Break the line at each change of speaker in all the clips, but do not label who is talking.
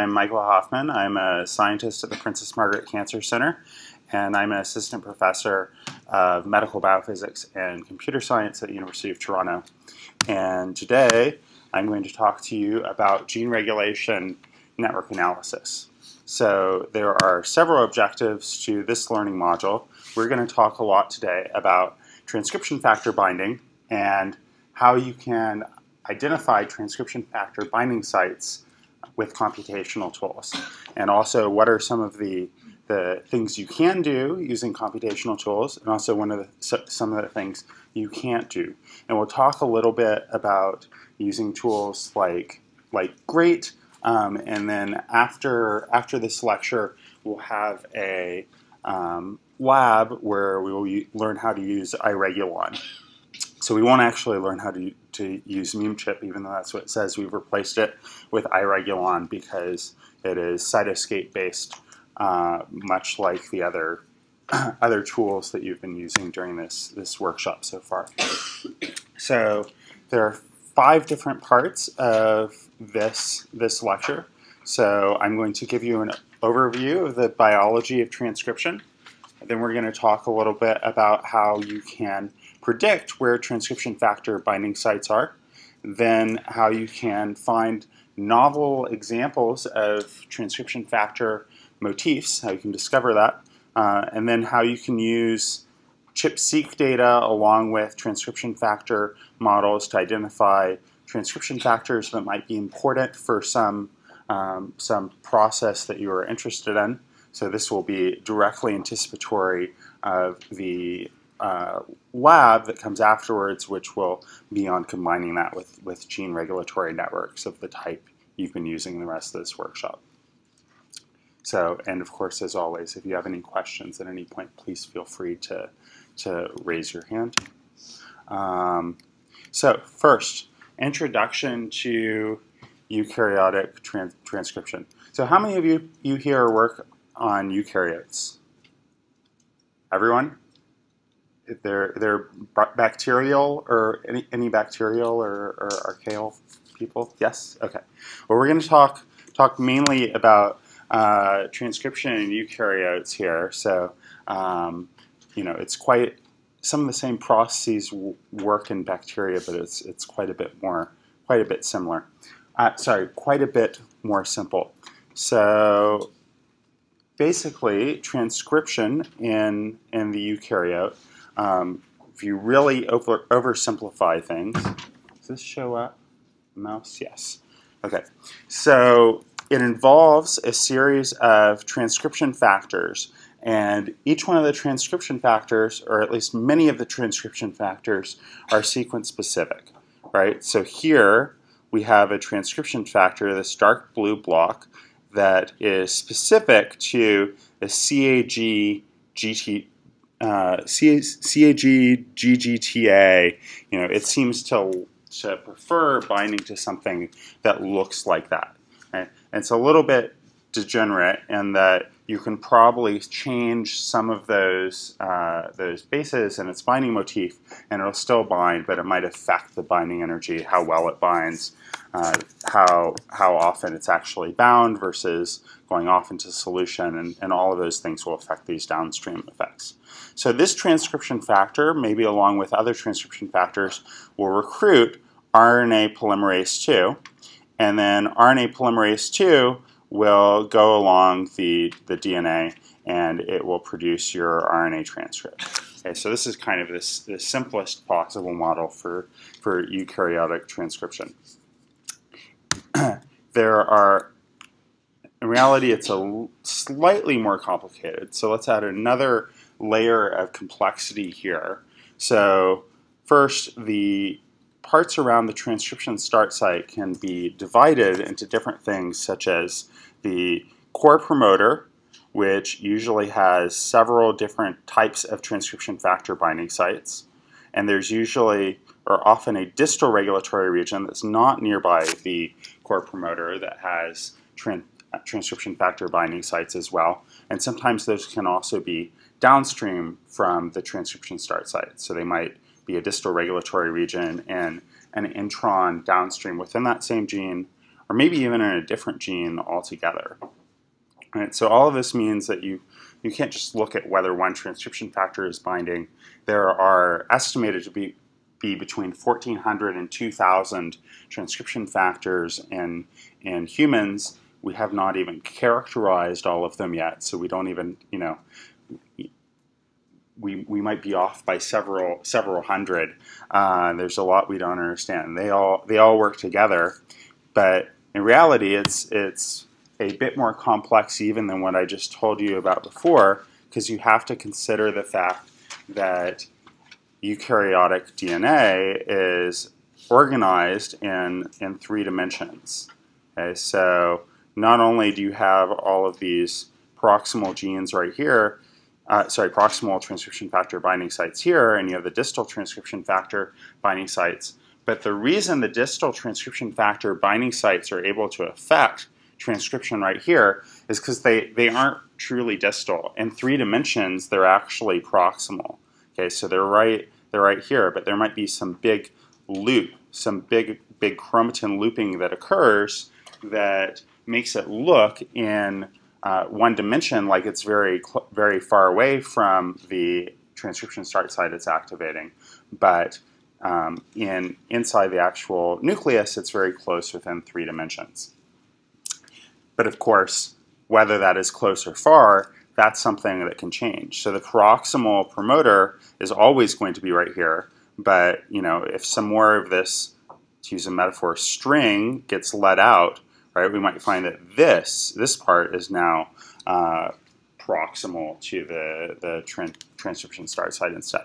I'm Michael Hoffman. I'm a scientist at the Princess Margaret Cancer Center, and I'm an assistant professor of medical biophysics and computer science at the University of Toronto. And today, I'm going to talk to you about gene regulation network analysis. So there are several objectives to this learning module. We're going to talk a lot today about transcription factor binding and how you can identify transcription factor binding sites with computational tools. And also, what are some of the, the things you can do using computational tools, and also one of the, some of the things you can't do. And we'll talk a little bit about using tools like, like GREAT, um, and then after, after this lecture, we'll have a um, lab where we will learn how to use iRegulon. So we won't actually learn how to, to use MEME-ChIP, even though that's what it says. We've replaced it with iRegulon because it is cytoscape based, uh, much like the other other tools that you've been using during this this workshop so far. So there are five different parts of this this lecture. So I'm going to give you an overview of the biology of transcription. Then we're going to talk a little bit about how you can predict where transcription factor binding sites are, then how you can find novel examples of transcription factor motifs, how you can discover that, uh, and then how you can use ChIP-seq data along with transcription factor models to identify transcription factors that might be important for some, um, some process that you are interested in. So this will be directly anticipatory of the uh, lab that comes afterwards, which will be on combining that with, with gene regulatory networks of the type you've been using in the rest of this workshop. So, and of course, as always, if you have any questions at any point, please feel free to, to raise your hand. Um, so first, introduction to eukaryotic trans transcription. So how many of you, you here work on eukaryotes? Everyone? They're they're bacterial or any any bacterial or, or archaeal people? Yes. Okay. Well, we're going to talk talk mainly about uh, transcription in eukaryotes here. So um, you know, it's quite some of the same processes work in bacteria, but it's it's quite a bit more quite a bit similar. Uh, sorry, quite a bit more simple. So basically, transcription in in the eukaryote um, if you really over, oversimplify things, does this show up? Mouse? Yes. Okay. So it involves a series of transcription factors. And each one of the transcription factors, or at least many of the transcription factors, are sequence specific, right? So here we have a transcription factor, this dark blue block, that is specific to the CAG GT, uh, CAG GGTA, you know, it seems to, to prefer binding to something that looks like that. And it's a little bit degenerate in that you can probably change some of those uh, those bases and its binding motif, and it'll still bind, but it might affect the binding energy, how well it binds, uh, how how often it's actually bound versus going off into solution, and, and all of those things will affect these downstream effects. So this transcription factor, maybe along with other transcription factors, will recruit RNA polymerase 2, and then RNA polymerase 2 will go along the, the DNA and it will produce your RNA transcript. Okay, so this is kind of this, the simplest possible model for, for eukaryotic transcription. there are, in reality, it's a slightly more complicated. So let's add another layer of complexity here. So first, the parts around the transcription start site can be divided into different things such as the core promoter, which usually has several different types of transcription factor binding sites. And there's usually or often a distal regulatory region that's not nearby the core promoter that has tran transcription factor binding sites as well. And sometimes those can also be downstream from the transcription start site. So they might be a distal regulatory region and an intron downstream within that same gene or maybe even in a different gene altogether. Right? So all of this means that you, you can't just look at whether one transcription factor is binding. There are estimated to be, be between 1,400 and 2,000 transcription factors in, in humans. We have not even characterized all of them yet, so we don't even, you know, we, we might be off by several several hundred. Uh, there's a lot we don't understand. They all they all work together, but in reality, it's it's a bit more complex even than what I just told you about before, because you have to consider the fact that eukaryotic DNA is organized in in three dimensions. Okay, so not only do you have all of these proximal genes right here, uh, sorry, proximal transcription factor binding sites here, and you have the distal transcription factor binding sites. But the reason the distal transcription factor binding sites are able to affect transcription right here is because they, they aren't truly distal. In three dimensions, they're actually proximal. Okay, so they're right, they're right here, but there might be some big loop, some big, big chromatin looping that occurs that makes it look in uh, one dimension like it's very, very far away from the transcription start site it's activating. But um, in inside the actual nucleus, it's very close within three dimensions. But of course, whether that is close or far, that's something that can change. So the proximal promoter is always going to be right here. But you know, if some more of this, to use a metaphor, string gets let out, right, we might find that this, this part is now uh, proximal to the, the tran transcription start site instead.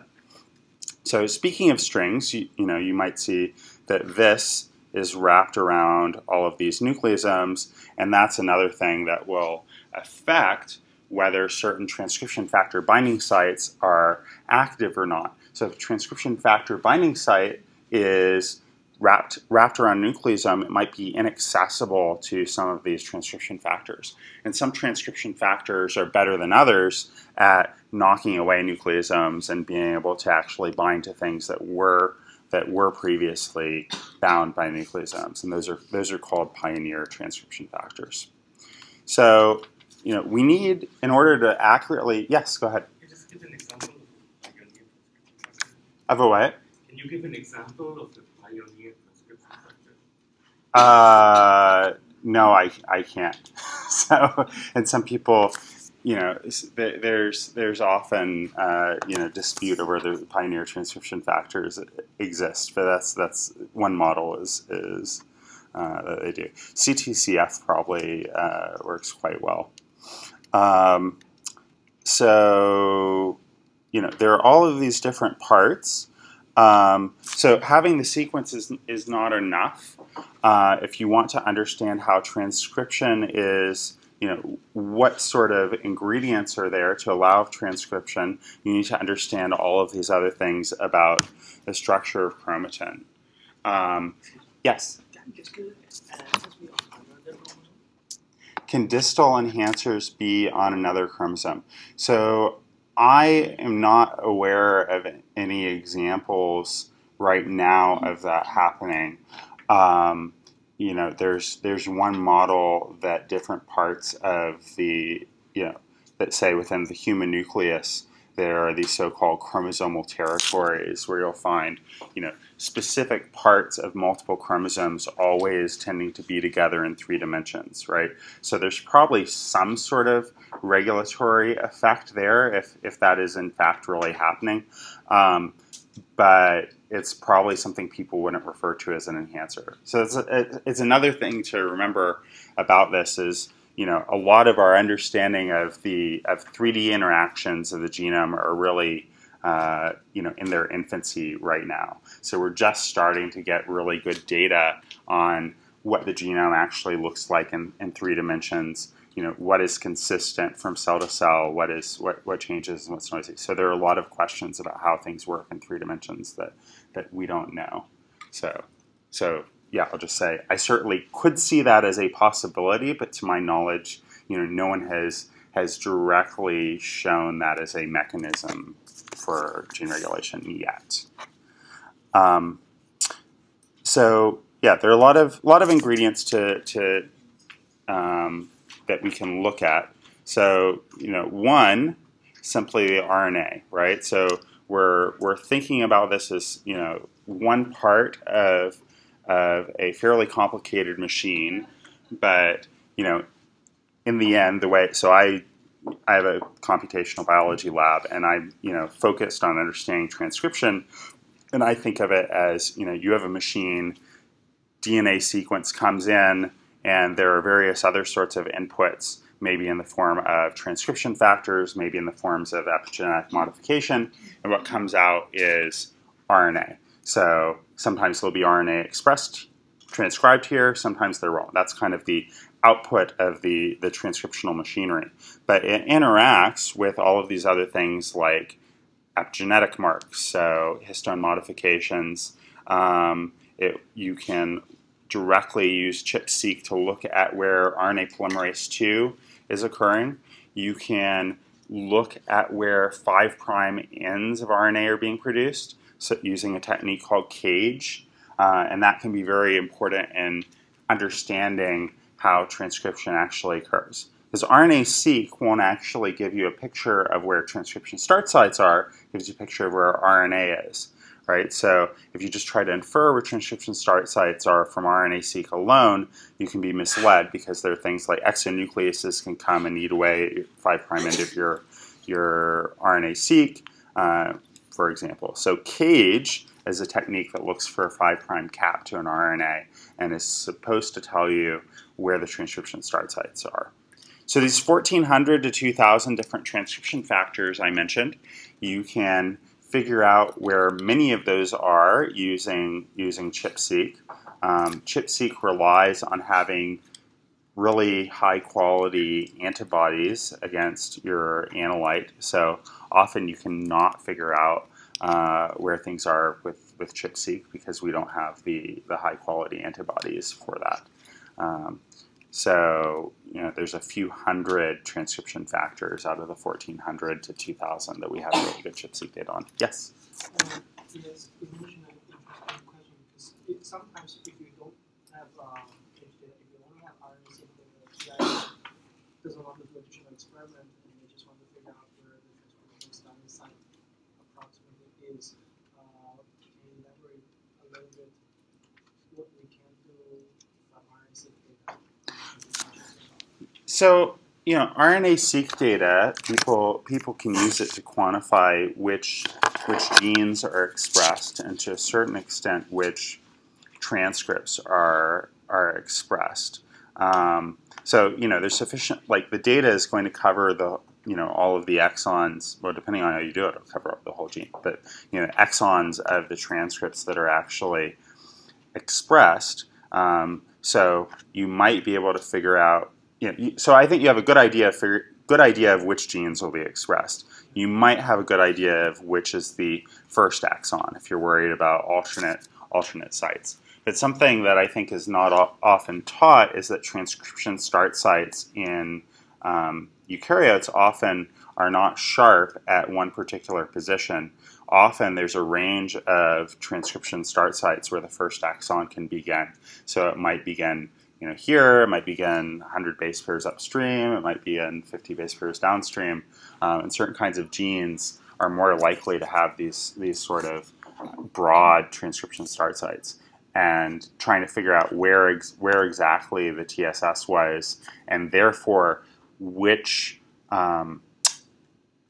So speaking of strings, you, you, know, you might see that this is wrapped around all of these nucleosomes, and that's another thing that will affect whether certain transcription factor binding sites are active or not. So if transcription factor binding site is wrapped, wrapped around nucleosome, it might be inaccessible to some of these transcription factors. And some transcription factors are better than others at knocking away nucleosomes and being able to actually bind to things that were that were previously bound by nucleosomes, and those are those are called pioneer transcription factors. So, you know, we need in order to accurately. Yes, go ahead.
Can you just give an example
of a what?
Can you give an example of the
Uh, no, I I can't. so, and some people you know, there's there's often uh, you know dispute over the pioneer transcription factors exist, but that's that's one model is is uh, that they do. CTCF probably uh, works quite well. Um, so you know there are all of these different parts. Um, so having the sequence is, is not enough. Uh, if you want to understand how transcription is you know, what sort of ingredients are there to allow transcription, you need to understand all of these other things about the structure of chromatin. Um, yes? Can distal enhancers be on another chromosome? So I am not aware of any examples right now of that happening. Um, you know, there's there's one model that different parts of the you know that say within the human nucleus there are these so-called chromosomal territories where you'll find you know specific parts of multiple chromosomes always tending to be together in three dimensions right so there's probably some sort of regulatory effect there if if that is in fact really happening um, but it's probably something people wouldn't refer to as an enhancer. So it's, a, it's another thing to remember about this is you know a lot of our understanding of the of 3D interactions of the genome are really uh, you know in their infancy right now. So we're just starting to get really good data on what the genome actually looks like in, in three dimensions you know, what is consistent from cell to cell, what is what, what changes and what's noisy. So there are a lot of questions about how things work in three dimensions that, that we don't know. So so yeah, I'll just say I certainly could see that as a possibility, but to my knowledge, you know, no one has has directly shown that as a mechanism for gene regulation yet. Um, so yeah, there are a lot of lot of ingredients to to um, that we can look at. So you know, one simply the RNA, right? So we're we're thinking about this as you know one part of of a fairly complicated machine, but you know, in the end, the way so I I have a computational biology lab, and I'm you know focused on understanding transcription, and I think of it as you know you have a machine, DNA sequence comes in, and there are various other sorts of inputs, maybe in the form of transcription factors, maybe in the forms of epigenetic modification, and what comes out is RNA. So sometimes there'll be RNA expressed, transcribed here, sometimes there won't. That's kind of the output of the, the transcriptional machinery. But it interacts with all of these other things like epigenetic marks, so histone modifications. Um, it, you can directly use ChIP-seq to look at where RNA polymerase II is occurring. You can look at where 5' ends of RNA are being produced using a technique called CAGE. Uh, and that can be very important in understanding how transcription actually occurs. Because RNA-seq won't actually give you a picture of where transcription start sites are, it gives you a picture of where RNA is, right? So if you just try to infer where transcription start sites are from RNA-seq alone, you can be misled because there are things like exonucleases can come and eat away 5' end of your, your RNA-seq, uh, for example. So CAGE is a technique that looks for a 5' cap to an RNA and is supposed to tell you where the transcription start sites are. So these 1,400 to 2,000 different transcription factors I mentioned, you can figure out where many of those are using, using ChIP-seq. Um, ChIP-seq relies on having really high quality antibodies against your analyte. So often you cannot figure out uh, where things are with, with ChIP-seq because we don't have the, the high quality antibodies for that. Um, so, you know, there's a few hundred transcription factors out of the 1400 to 2000 that we have really good ChIP-seq data on. Yes?
Uh, yes, you mentioned an interesting question because it, sometimes if you don't have um, if you only have RNA data, PI doesn't want to do additional experiment and they just want to figure out where the transcription starting site approximately is. Uh, can you elaborate a little bit what we can do from RNA data?
So, you know, RNA-seq data, people people can use it to quantify which which genes are expressed, and to a certain extent, which transcripts are are expressed. Um, so, you know, there's sufficient like the data is going to cover the you know all of the exons. Well, depending on how you do it, it'll cover up the whole gene. But you know, exons of the transcripts that are actually expressed. Um, so you might be able to figure out you know, so I think you have a good idea for good idea of which genes will be expressed. You might have a good idea of which is the first exon if you're worried about alternate alternate sites. But something that I think is not often taught is that transcription start sites in um, eukaryotes often are not sharp at one particular position. Often there's a range of transcription start sites where the first exon can begin. So it might begin you know, here it might begin 100 base pairs upstream, it might be in 50 base pairs downstream, um, and certain kinds of genes are more likely to have these these sort of broad transcription start sites. And trying to figure out where ex where exactly the TSS was, and therefore which um,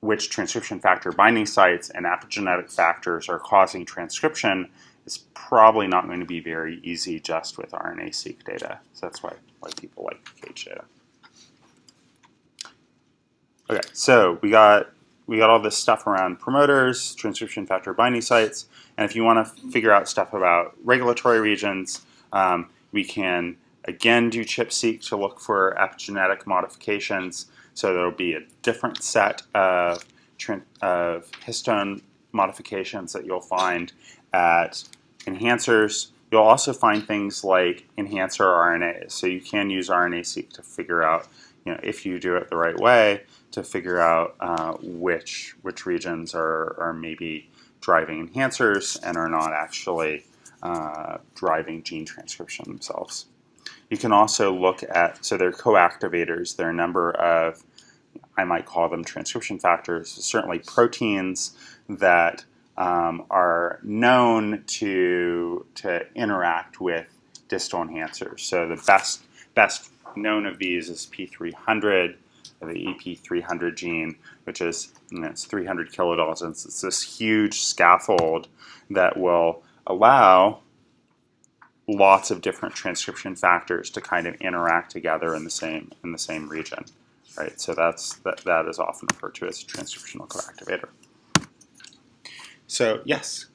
which transcription factor binding sites and epigenetic factors are causing transcription is probably not going to be very easy just with RNA-seq data. So that's why, why people like CAGE data. Okay, so we got we got all this stuff around promoters, transcription factor binding sites, and if you want to figure out stuff about regulatory regions, um, we can again do ChIP-seq to look for epigenetic modifications. So there will be a different set of, of histone modifications that you'll find at enhancers. You'll also find things like enhancer RNAs. So you can use RNA-seq to figure out, you know, if you do it the right way, to figure out uh, which which regions are, are maybe driving enhancers and are not actually uh, driving gene transcription themselves. You can also look at, so they're co-activators. There are a number of, I might call them transcription factors, certainly proteins that um, are known to, to interact with distal enhancers. So the best, best known of these is P300, the EP300 gene, which is you know, it's 300 kilodaltons. It's this huge scaffold that will allow lots of different transcription factors to kind of interact together in the same in the same region, right? So that's that that is often referred to as a transcriptional coactivator. So yes,
Can you explain a little bit about how ChIP-seq is yes.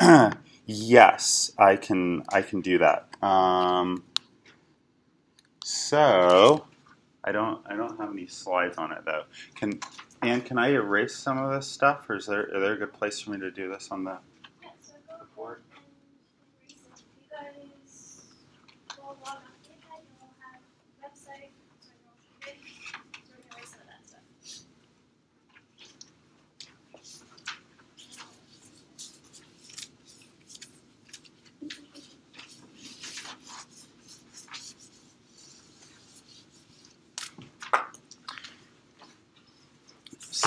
yes, I can I can do that. Um, so I don't I don't have any slides on it though. Can Anne, can I erase some of this stuff, or is there is there a good place for me to do this on the
Yeah, so go
the board?
and research. You guys go log on to GitHub, you'll have website, so you'll should be, so we can erase some of that stuff.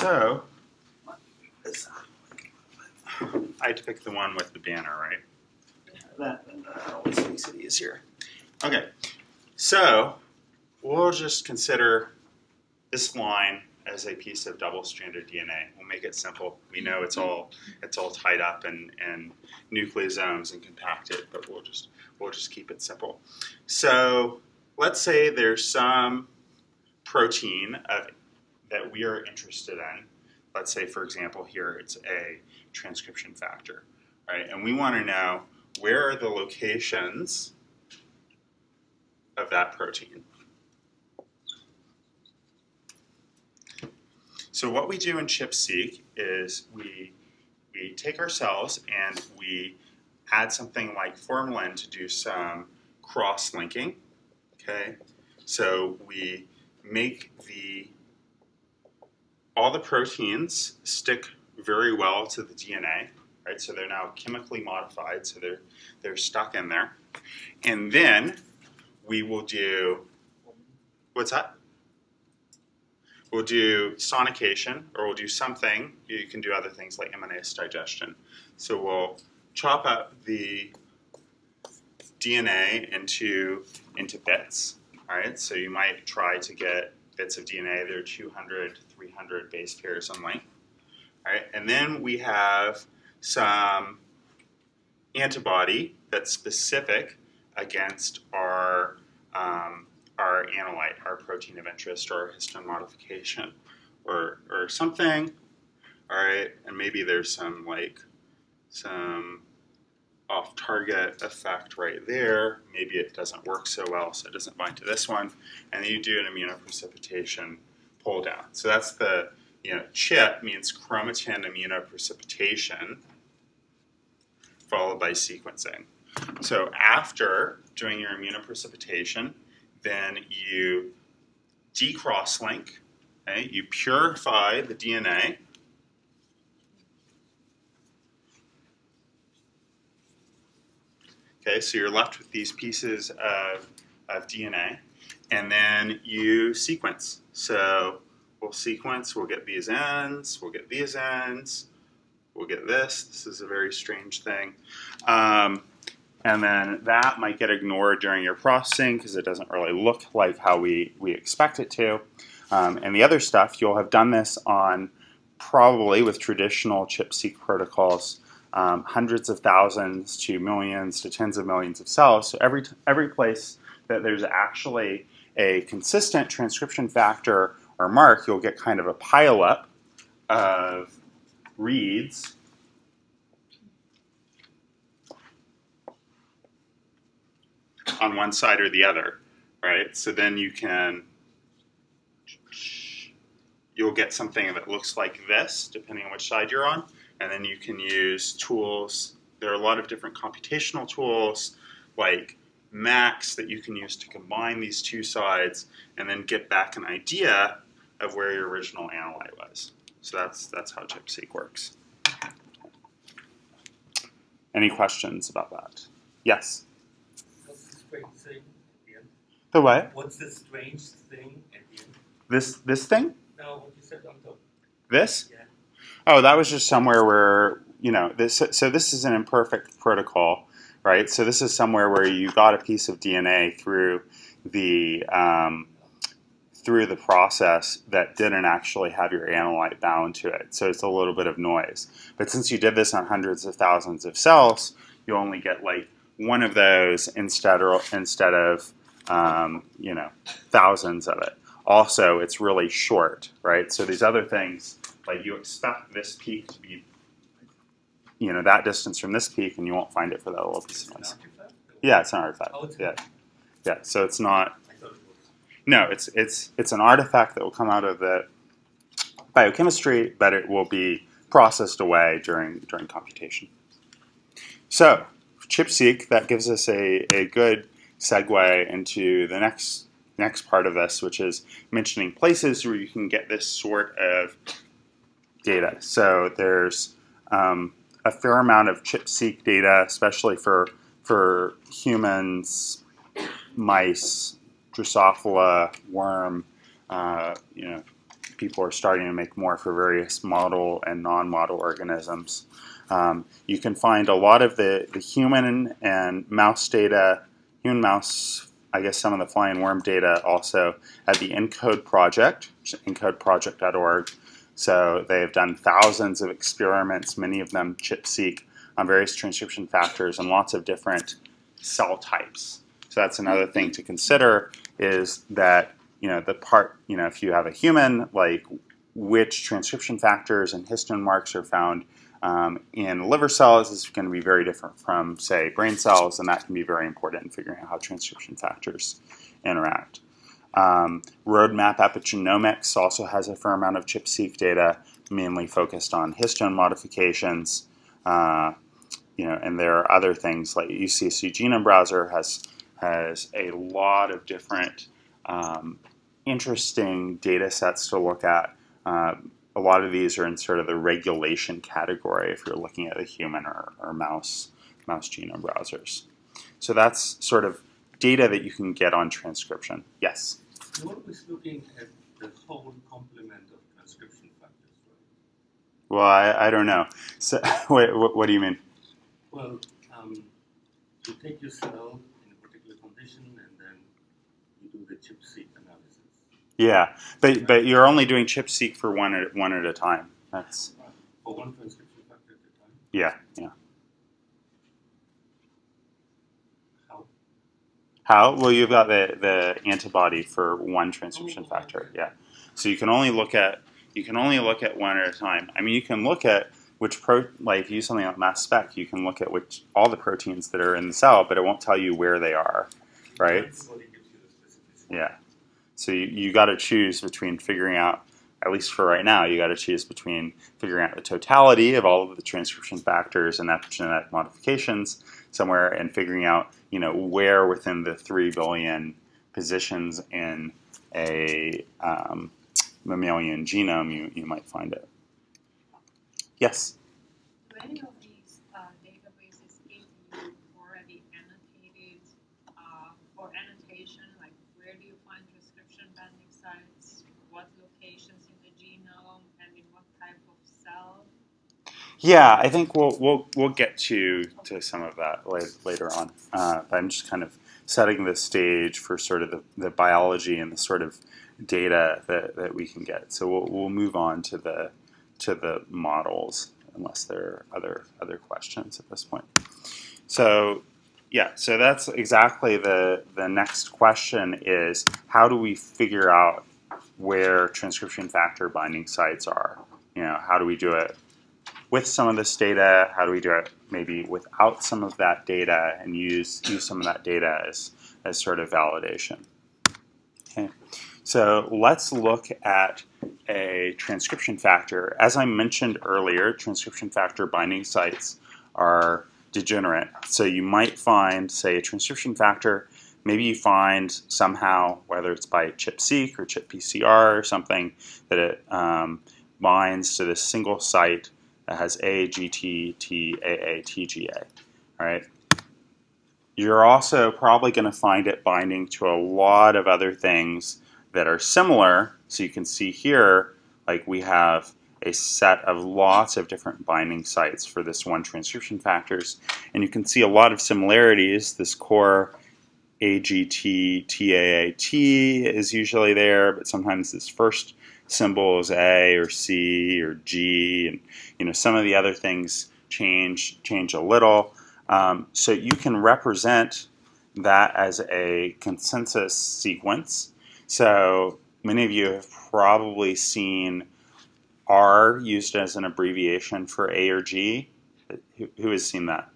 So, I had to pick the one with the banner, right? That, that uh, always makes it easier. Okay, so we'll just consider this line as a piece of double-stranded DNA. We'll make it simple. We know it's all it's all tied up in, in nucleosomes and compacted, but we'll just we'll just keep it simple. So let's say there's some protein of that we are interested in. Let's say, for example, here it's a transcription factor, right? And we want to know where are the locations of that protein. So what we do in ChIP-seq is we we take our cells and we add something like formalin to do some cross-linking. Okay, so we make the all the proteins stick very well to the DNA, right? So they're now chemically modified, so they're they're stuck in there. And then we will do what's that? We'll do sonication, or we'll do something. You can do other things like MNase digestion. So we'll chop up the DNA into into bits. All right. So you might try to get bits of DNA. They're 200, 300 base pairs in length. All right. And then we have some antibody that's specific against our um, our analyte, our protein of interest, or histone modification, or or something. All right, and maybe there's some like some off-target effect right there. Maybe it doesn't work so well, so it doesn't bind to this one. And then you do an immunoprecipitation pull down. So that's the you know CHIP means chromatin immunoprecipitation followed by sequencing. So after doing your immunoprecipitation, then you decross-link, okay? you purify the DNA, okay, so you're left with these pieces of, of DNA, and then you sequence. So we'll sequence, we'll get these ends, we'll get these ends, we'll get this. This is a very strange thing. Um, and then that might get ignored during your processing because it doesn't really look like how we, we expect it to. Um, and the other stuff, you'll have done this on probably with traditional ChIP-seq protocols, um, hundreds of thousands to millions to tens of millions of cells. So every, every place that there's actually a consistent transcription factor or mark, you'll get kind of a pileup of reads on one side or the other, right? So then you can, you'll get something that looks like this, depending on which side you're on, and then you can use tools. There are a lot of different computational tools, like MACS, that you can use to combine these two sides and then get back an idea of where your original analyte was. So that's that's how ChIP-seq works. Any questions about that? Yes.
What's the strange thing at the end?
The what?
What's the strange thing at the end?
This this thing?
No, what you said on top.
This?
Yeah.
Oh, that was just somewhere where you know this. So this is an imperfect protocol, right? So this is somewhere where you got a piece of DNA through the um, through the process that didn't actually have your analyte bound to it. So it's a little bit of noise. But since you did this on hundreds of thousands of cells, you only get like one of those instead of instead of um, you know thousands of it. Also, it's really short, right? So these other things, like you expect this peak to be, you know, that distance from this peak, and you won't find it for that little piece of noise. Yeah, it's an artifact.
Oh,
Yeah, yeah. So it's not.
I thought it was.
No, it's it's it's an artifact that will come out of the biochemistry, but it will be processed away during during computation. So, ChIP-seq that gives us a, a good segue into the next next part of this, which is mentioning places where you can get this sort of data. So there's um, a fair amount of ChIP-seq data, especially for for humans, mice, Drosophila, worm. Uh, you know, people are starting to make more for various model and non-model organisms. Um, you can find a lot of the, the human and mouse data, human mouse, I guess some of the fly and worm data also at the ENCODE project, which is encodeproject.org. So they've done thousands of experiments, many of them ChIP-seq, on various transcription factors and lots of different cell types. So that's another thing to consider is that you know the part you know if you have a human like which transcription factors and histone marks are found um, in liver cells is going to be very different from say brain cells and that can be very important in figuring out how transcription factors interact. Um, Roadmap Epigenomics also has a fair amount of ChIP-seq data, mainly focused on histone modifications. Uh, you know, and there are other things like UCSC Genome Browser has has a lot of different um, interesting data sets to look at. Uh, a lot of these are in sort of the regulation category if you're looking at a human or, or mouse mouse genome browsers. So that's sort of data that you can get on transcription. Yes.
You're always looking at the whole complement of transcription factors, right?
Well, I, I don't know. So, wait, what, what do you mean?
Well, um, you take your cell in a particular condition and then you do the ChIP-seq analysis.
Yeah, but but you're only doing ChIP-seq for one at one at a time. That's
For one transcription factor at a time.
yeah, yeah.
How?
Well, you've got the the antibody for one transcription factor. Yeah. So you can only look at you can only look at one at a time. I mean, you can look at which pro like if you use something like mass spec, you can look at which all the proteins that are in the cell, but it won't tell you where they are, right? Yeah. So you, you got to choose between figuring out, at least for right now, you got to choose between figuring out the totality of all of the transcription factors and epigenetic modifications somewhere and figuring out, you know, where within the 3 billion positions in a um, mammalian genome you, you might find it. Yes?
Do any of these uh, databases give you already annotated uh, or annotation, like where do you find transcription binding sites, what locations in the genome, and in what type of cell?
Yeah, I think we'll we'll we'll get to to some of that la- later on. Uh, but I'm just kind of setting the stage for sort of the, the biology and the sort of data that, that we can get. So we'll we'll move on to the to the models unless there are other other questions at this point. So yeah, so that's exactly the the next question is how do we figure out where transcription factor binding sites are? You know, how do we do it with some of this data? How do we do it maybe without some of that data and use use some of that data as as sort of validation? Okay, so let's look at a transcription factor. As I mentioned earlier, transcription factor binding sites are degenerate. So you might find, say, a transcription factor. Maybe you find somehow, whether it's by ChIP-seq or ChIP-PCR or something, that it um, binds to this single site that has A, G, T, T, A, A, T, G, A. All right. You're also probably going to find it binding to a lot of other things that are similar. So you can see here, like we have a set of lots of different binding sites for this one transcription factors. And you can see a lot of similarities. This core AGT, TAAT is usually there, but sometimes this first symbol is A or C or G, and you know some of the other things change change a little. Um, so you can represent that as a consensus sequence. So many of you have probably seen R used as an abbreviation for A or G. Who, who has seen that?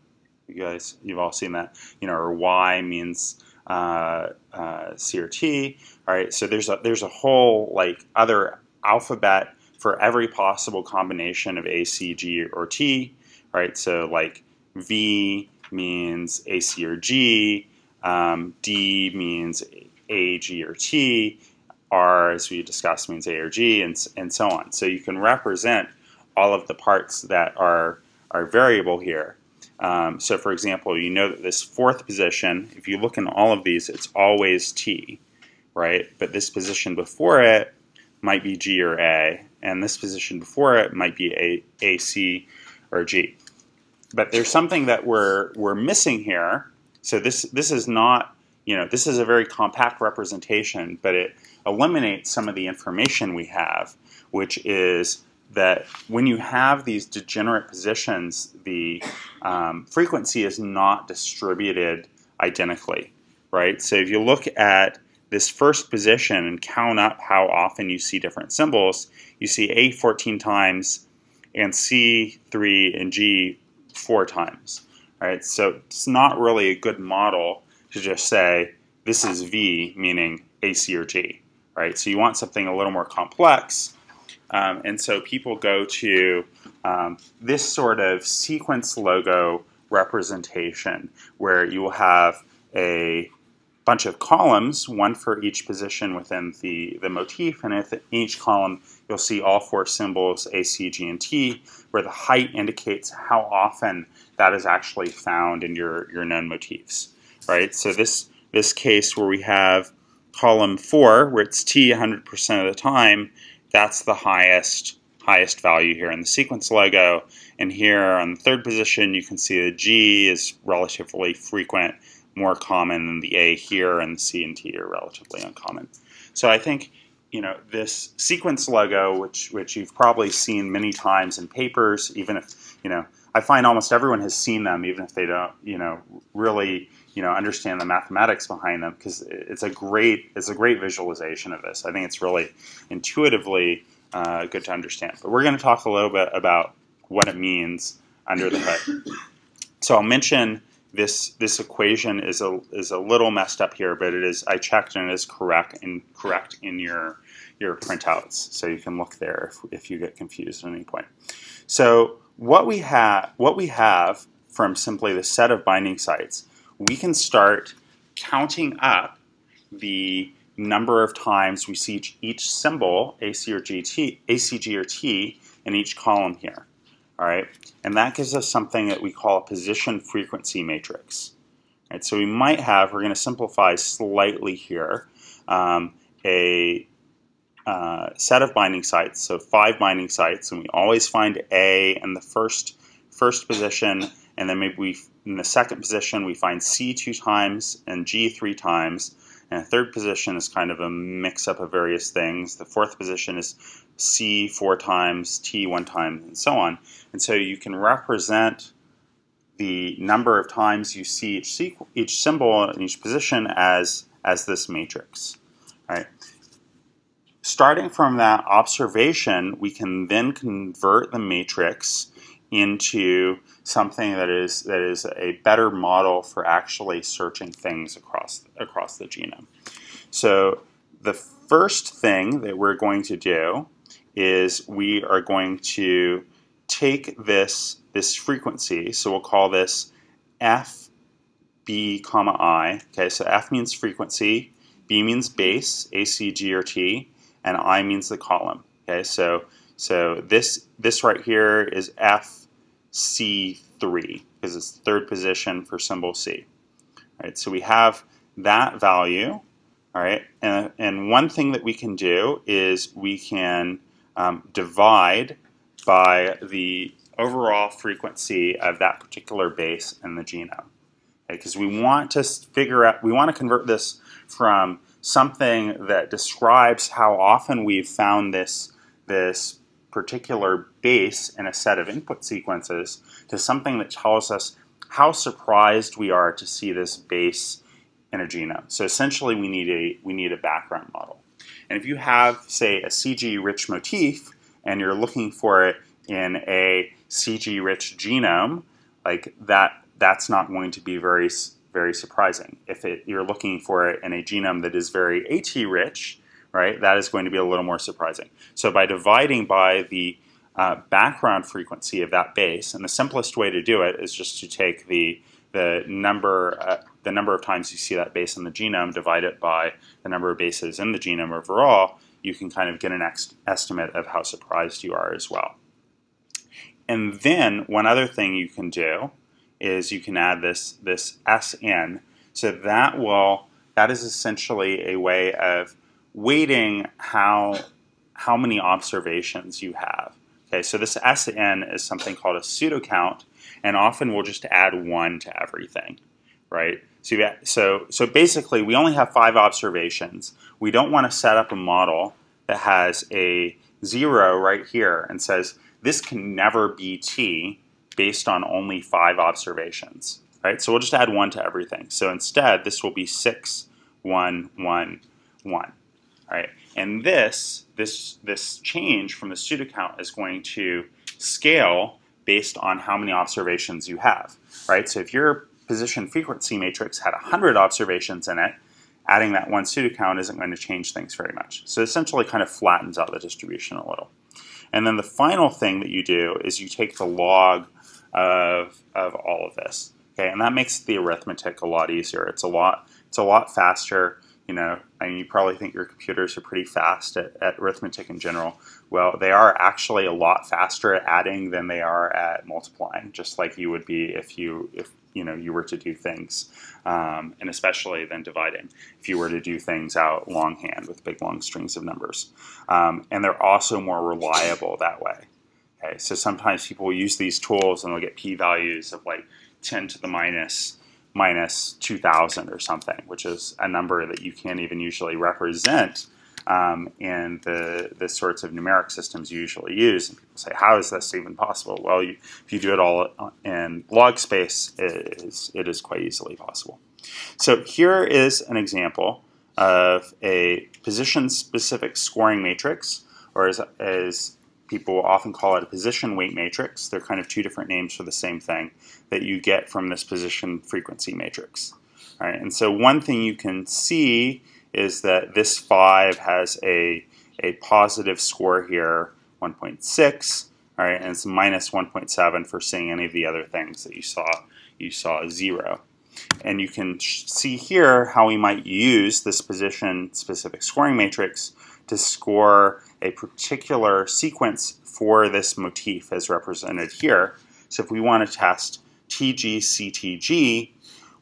You guys, you've all seen that. You know, or Y means uh, uh, C or T. All right, so there's a there's a whole like other alphabet for every possible combination of A, C, G, or T. Right, so like V means A, C, or G. Um, D means A, G, or T. R, as we discussed, means A or G, and, and so on. So you can represent all of the parts that are, are variable here. Um, so for example, you know that this fourth position, if you look in all of these, it's always T, right? But this position before it might be G or A, and this position before it might be A, A C, or G. But there's something that we're, we're missing here. So this, this is not, you know, this is a very compact representation, but it eliminates some of the information we have, which is that when you have these degenerate positions, the um, frequency is not distributed identically, right? So if you look at this first position and count up how often you see different symbols, you see A 14 times and C 3 and G 4 times, right? So it's not really a good model to just say this is V, meaning A, C, or G, right? So you want something a little more complex um, and so people go to um, this sort of sequence logo representation where you will have a bunch of columns, one for each position within the, the motif, and in each column you'll see all four symbols A, C, G, and T, where the height indicates how often that is actually found in your, your known motifs. Right? So this, this case where we have column 4, where it's T 100% of the time, that's the highest highest value here in the sequence logo. And here on the third position, you can see the G is relatively frequent, more common than the A here, and the C and T are relatively uncommon. So I think you know this sequence logo, which which you've probably seen many times in papers, even if you know I find almost everyone has seen them, even if they don't you know really you know understand the mathematics behind them because it's a great it's a great visualization of this. I think it's really intuitively uh, good to understand. But we're going to talk a little bit about what it means under the hood. So I'll mention this this equation is a is a little messed up here, but it is I checked and it is correct and correct in your your printouts. So you can look there if, if you get confused at any point. So what we have what we have from simply the set of binding sites we can start counting up the number of times we see each, symbol, AC or GT, ACG or T, in each column here. All right, and that gives us something that we call a position frequency matrix. All right, so we might have, we're going to simplify slightly here, um, a uh, set of binding sites, so five binding sites, and we always find A in the first first position, and then maybe we in the second position, we find C two times and G three times. And the third position is kind of a mix up of various things. The fourth position is C four times, T one time, and so on. And so you can represent the number of times you see each, each symbol in each position as, as this matrix. Right. Starting from that observation, we can then convert the matrix into something that is that is a better model for actually searching things across across the genome. So the first thing that we're going to do is we are going to take this this frequency. So we'll call this f b comma i. Okay, so f means frequency, b means base, a c g or t, and i means the column. Okay, so So this this right here is FC3 because it's third position for symbol C. All right, so we have that value. All right, and, and one thing that we can do is we can um, divide by the overall frequency of that particular base in the genome. Because okay, we want to figure out, we want to convert this from something that describes how often we've found this, this particular base in a set of input sequences to something that tells us how surprised we are to see this base in a genome. So essentially we need a, we need a background model. And if you have, say, a CG-rich motif and you're looking for it in a CG-rich genome, like that, that's not going to be very, very surprising. If it, you're looking for it in a genome that is very AT-rich, right, that is going to be a little more surprising. So by dividing by the uh, background frequency of that base, and the simplest way to do it is just to take the the number uh, the number of times you see that base in the genome, divide it by the number of bases in the genome overall, you can kind of get an estimate of how surprised you are as well. And then one other thing you can do is you can add this this SN. So that will that is essentially a way of weighting how how many observations you have. Okay, so this SN is something called a pseudo count, and often we'll just add one to everything, right? So, so, so basically, we only have five observations. We don't want to set up a model that has a zero right here and says this can never be t based on only five observations, right? So we'll just add one to everything. So instead, this will be six, one, one, one, right? And this, this, this change from the pseudo count is going to scale based on how many observations you have, right? So if your position frequency matrix had 100 observations in it, adding that one pseudo count isn't going to change things very much. So essentially kind of flattens out the distribution a little. And then the final thing that you do is you take the log of, of all of this. Okay, and that makes the arithmetic a lot easier. It's a lot, it's a lot faster you know, I mean, you probably think your computers are pretty fast at, at, arithmetic in general. Well, they are actually a lot faster at adding than they are at multiplying, just like you would be if you if you know you were to do things, um, and especially then dividing if you were to do things out longhand with big long strings of numbers. Um, and they're also more reliable that way. Okay, so sometimes people use these tools and they'll get p-values of like 10 to the minus minus 2,000 or something, which is a number that you can't even usually represent um, in the, the sorts of numeric systems you usually use. And people say, how is this even possible? Well, you, if you do it all in log space, it is, it is quite easily possible. So here is an example of a position-specific scoring matrix, or as, as people will often call it a position weight matrix. They're kind of two different names for the same thing that you get from this position frequency matrix. All right, and so one thing you can see is that this 5 has a, a positive score here, 1.6, all right, and it's minus 1.7 for seeing any of the other things that you saw. You saw 0. And you can see here how we might use this position-specific scoring matrix to score a particular sequence for this motif as represented here. So if we want to test TGCTG,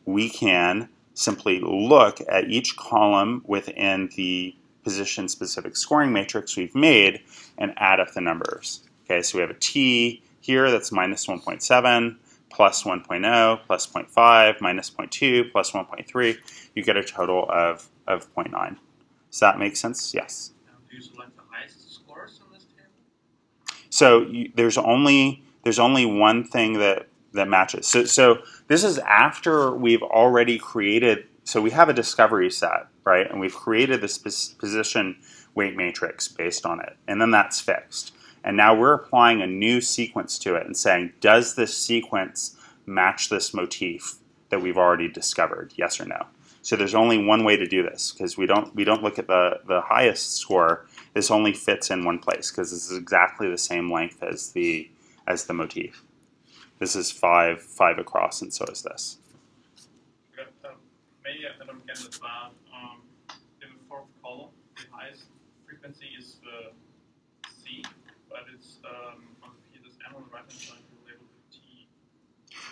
we can simply look at each column within the position specific scoring matrix we've made and add up the numbers. Okay, so we have a T here that's minus 1.7, plus 1.0, plus 0.5, minus 0.2, plus 1.3. You get a total of, of 0.9. Does that make sense? Yes.
Do you select the highest scores on this table?
So you, there's only there's only one thing that that matches. So, so this is after we've already created, so we have a discovery set, right? And we've created this position weight matrix based on it. And then that's fixed. And now we're applying a new sequence to it and saying, does this sequence match this motif that we've already discovered, yes or no? So there's only one way to do this because we don't we don't look at the the highest score. This only fits in one place because this is exactly the same length as the as the motif. This is five, five across, and so is this.
Maybe I don't get it, but um, in the fourth column, the highest frequency is the C, but but it's um, on the PSSM on the right hand side you labeled it T.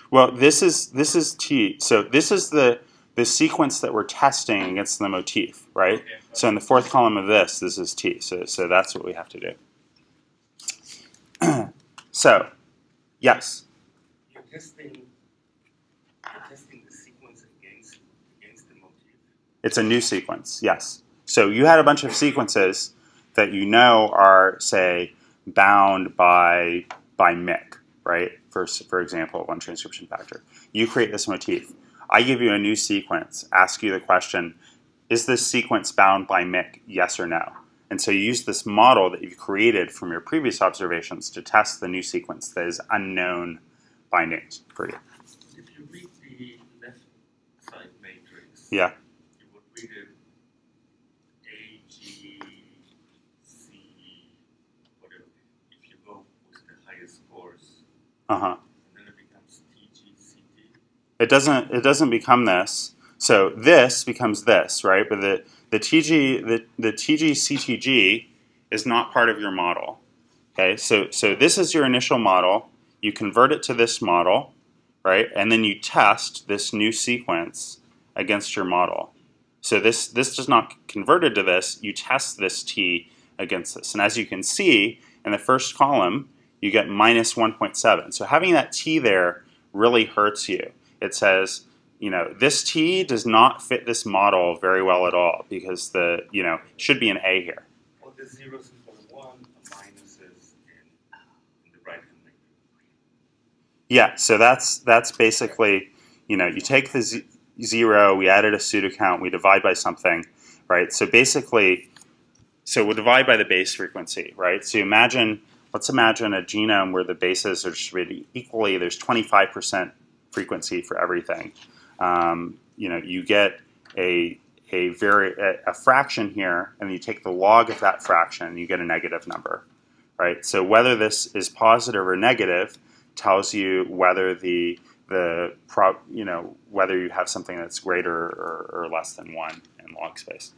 Well, this is this is T. So this is the the sequence that we're testing against the motif, right? So in the fourth column of this, this is T. So so that's what we have to do. so, yes.
You're testing, you're testing the sequence against, against the motif.
It's a new sequence, yes. So you had a bunch of sequences that you know are, say, bound by by MYC, right? For for example, one transcription factor. You create this motif. I give you a new sequence, ask you the question, is this sequence bound by MYC? Yes or no? And so you use this model that you've created from your previous observations to test the new sequence that is unknown bindings for you.
If you read the left side matrix,
Yeah.
you would read it A, G, C, whatever. If you go with the highest scores,
Uh-huh.
and then it becomes T, G, C, D.
It doesn't it doesn't become this. So this becomes this, right? But the the TG the, the TG CTG is not part of your model. Okay? So so this is your initial model. You convert it to this model, right? And then you test this new sequence against your model. So this this does not convert it to this. You test this T against this. And as you can see in the first column, you get minus 1.7. So having that T there really hurts you. It says, you know, this T does not fit this model very well at all because the, you know, should be an A here.
All the zeros in column one are minuses in, in the right hand.
Yeah, so that's that's basically, you know, you take the z- zero, we added a pseudo count, we divide by something, right? So basically, so we'll divide by the base frequency, right? So imagine, let's imagine a genome where the bases are distributed equally. There's 25% frequency for everything. Um, you know, you get a a very a, fraction here, and you take the log of that fraction, you get a negative number, right? So whether this is positive or negative tells you whether the the pro, you know whether you have something that's greater or, or less than one in log space.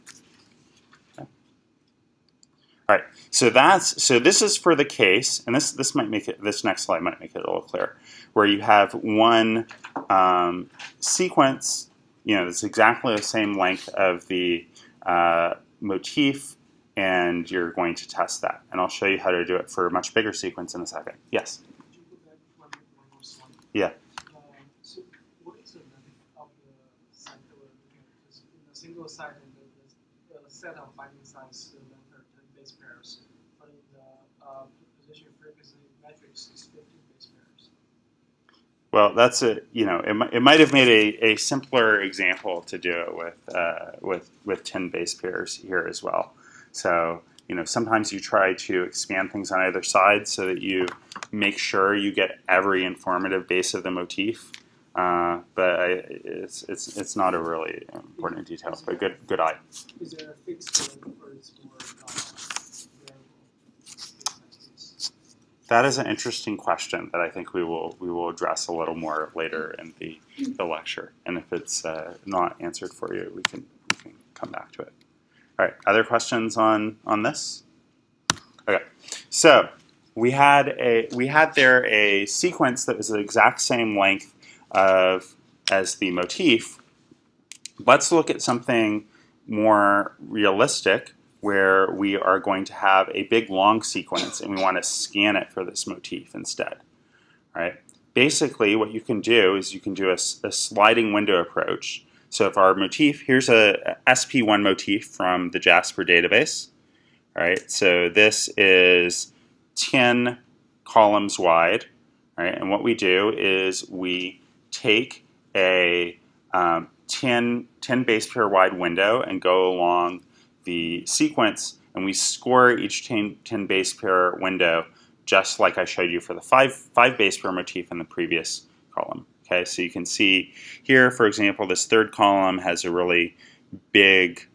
All right, so that's so this is for the case, and this this might make it this next slide might make it a little clearer, where you have one um, sequence, you know, that's exactly the same length of the uh, motif, and you're going to test that, and I'll show you how to do it for a much bigger sequence in a second. Yes.
Could you put that one one more slide?
Yeah.
Um, so what is the length of the site that we're looking at? Because in a single site, and the, the, the set of binding sites, the length are ten base pairs, but in the uh, position frequency matrix is fifteen base pairs.
Well, that's a you know it, it might have made a, a simpler example to do it with uh, with with ten base pairs here as well. So you know sometimes you try to expand things on either side so that you make sure you get every informative base of the motif. Uh, but I, it's it's it's not a really important detail, but good good eye.
Is there a fixed or more uh, variable? case by case?
That is an interesting question that I think we will we will address a little more later in the, the lecture. And if it's uh, not answered for you, we can we can come back to it. All right. Other questions on on this? Okay. So we had a we had there a sequence that was the exact same length of as the motif. Let's look at something more realistic where we are going to have a big long sequence and we want to scan it for this motif instead. Right. Basically, what you can do is you can do a sliding window approach. So if our motif, here's a SP1 motif from the JASPAR database. Right. So this is 10 columns wide. Right. And what we do is we take a um, 10, 10 base pair wide window and go along the sequence and we score each 10, 10 base pair window just like I showed you for the five, five base pair motif in the previous column. Okay, so you can see here, for example, this third column has a really big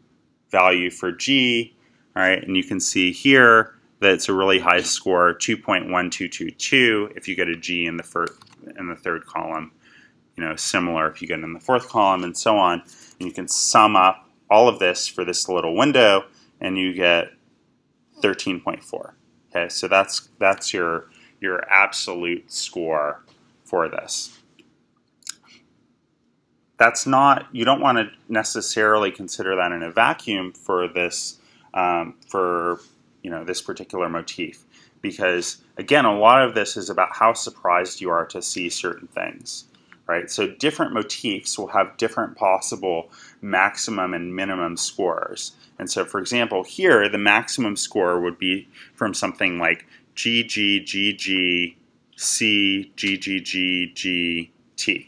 value for G, right, and you can see here that it's a really high score, 2.1222 if you get a G in the first in the third column. You know, similar if you get it in the fourth column and so on. And you can sum up all of this for this little window and you get 13.4. Okay, so that's that's your your absolute score for this. That's not you don't want to necessarily consider that in a vacuum for this um, for you know this particular motif because again a lot of this is about how surprised you are to see certain things right? So different motifs will have different possible maximum and minimum scores. And so for example here the maximum score would be from something like G G G G C G G G G T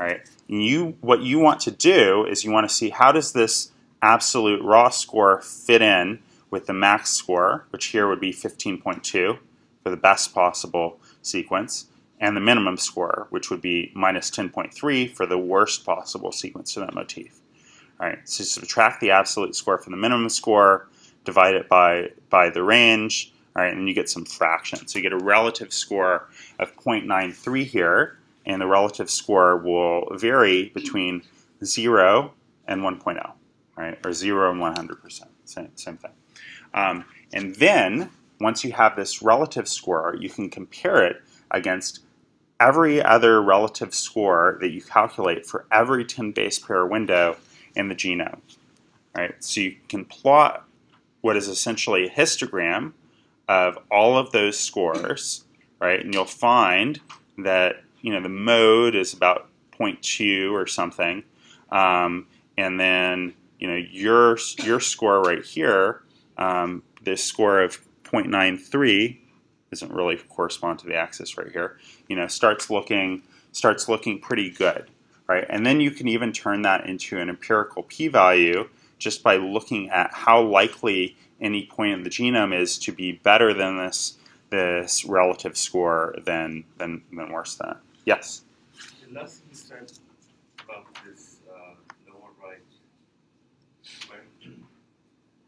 right? And you what you want to do is you want to see how does this absolute raw score fit in with the max score, which here would be 15.2 for the best possible sequence, and the minimum score, which would be minus 10.3 for the worst possible sequence to that motif. All right, so subtract the absolute score from the minimum score, divide it by, by the range, all right, and you get some fraction. So you get a relative score of 0.93 here, and the relative score will vary between 0 and 1.0, right, or 0 and 100%, same, same thing. Um, and then, once you have this relative score, you can compare it against every other relative score that you calculate for every 10 base pair window in the genome. Right? So you can plot what is essentially a histogram of all of those scores, right? And you'll find that you know the mode is about 0.2 or something, um, and then you know your your score right here um, this score of 0.93 doesn't really correspond to the axis right here. You know, starts looking starts looking pretty good, right? And then you can even turn that into an empirical p-value just by looking at how likely any point in the genome is to be better than this this relative score than than, than worse than. Yes.
The last thing you said about this uh, lower right, where you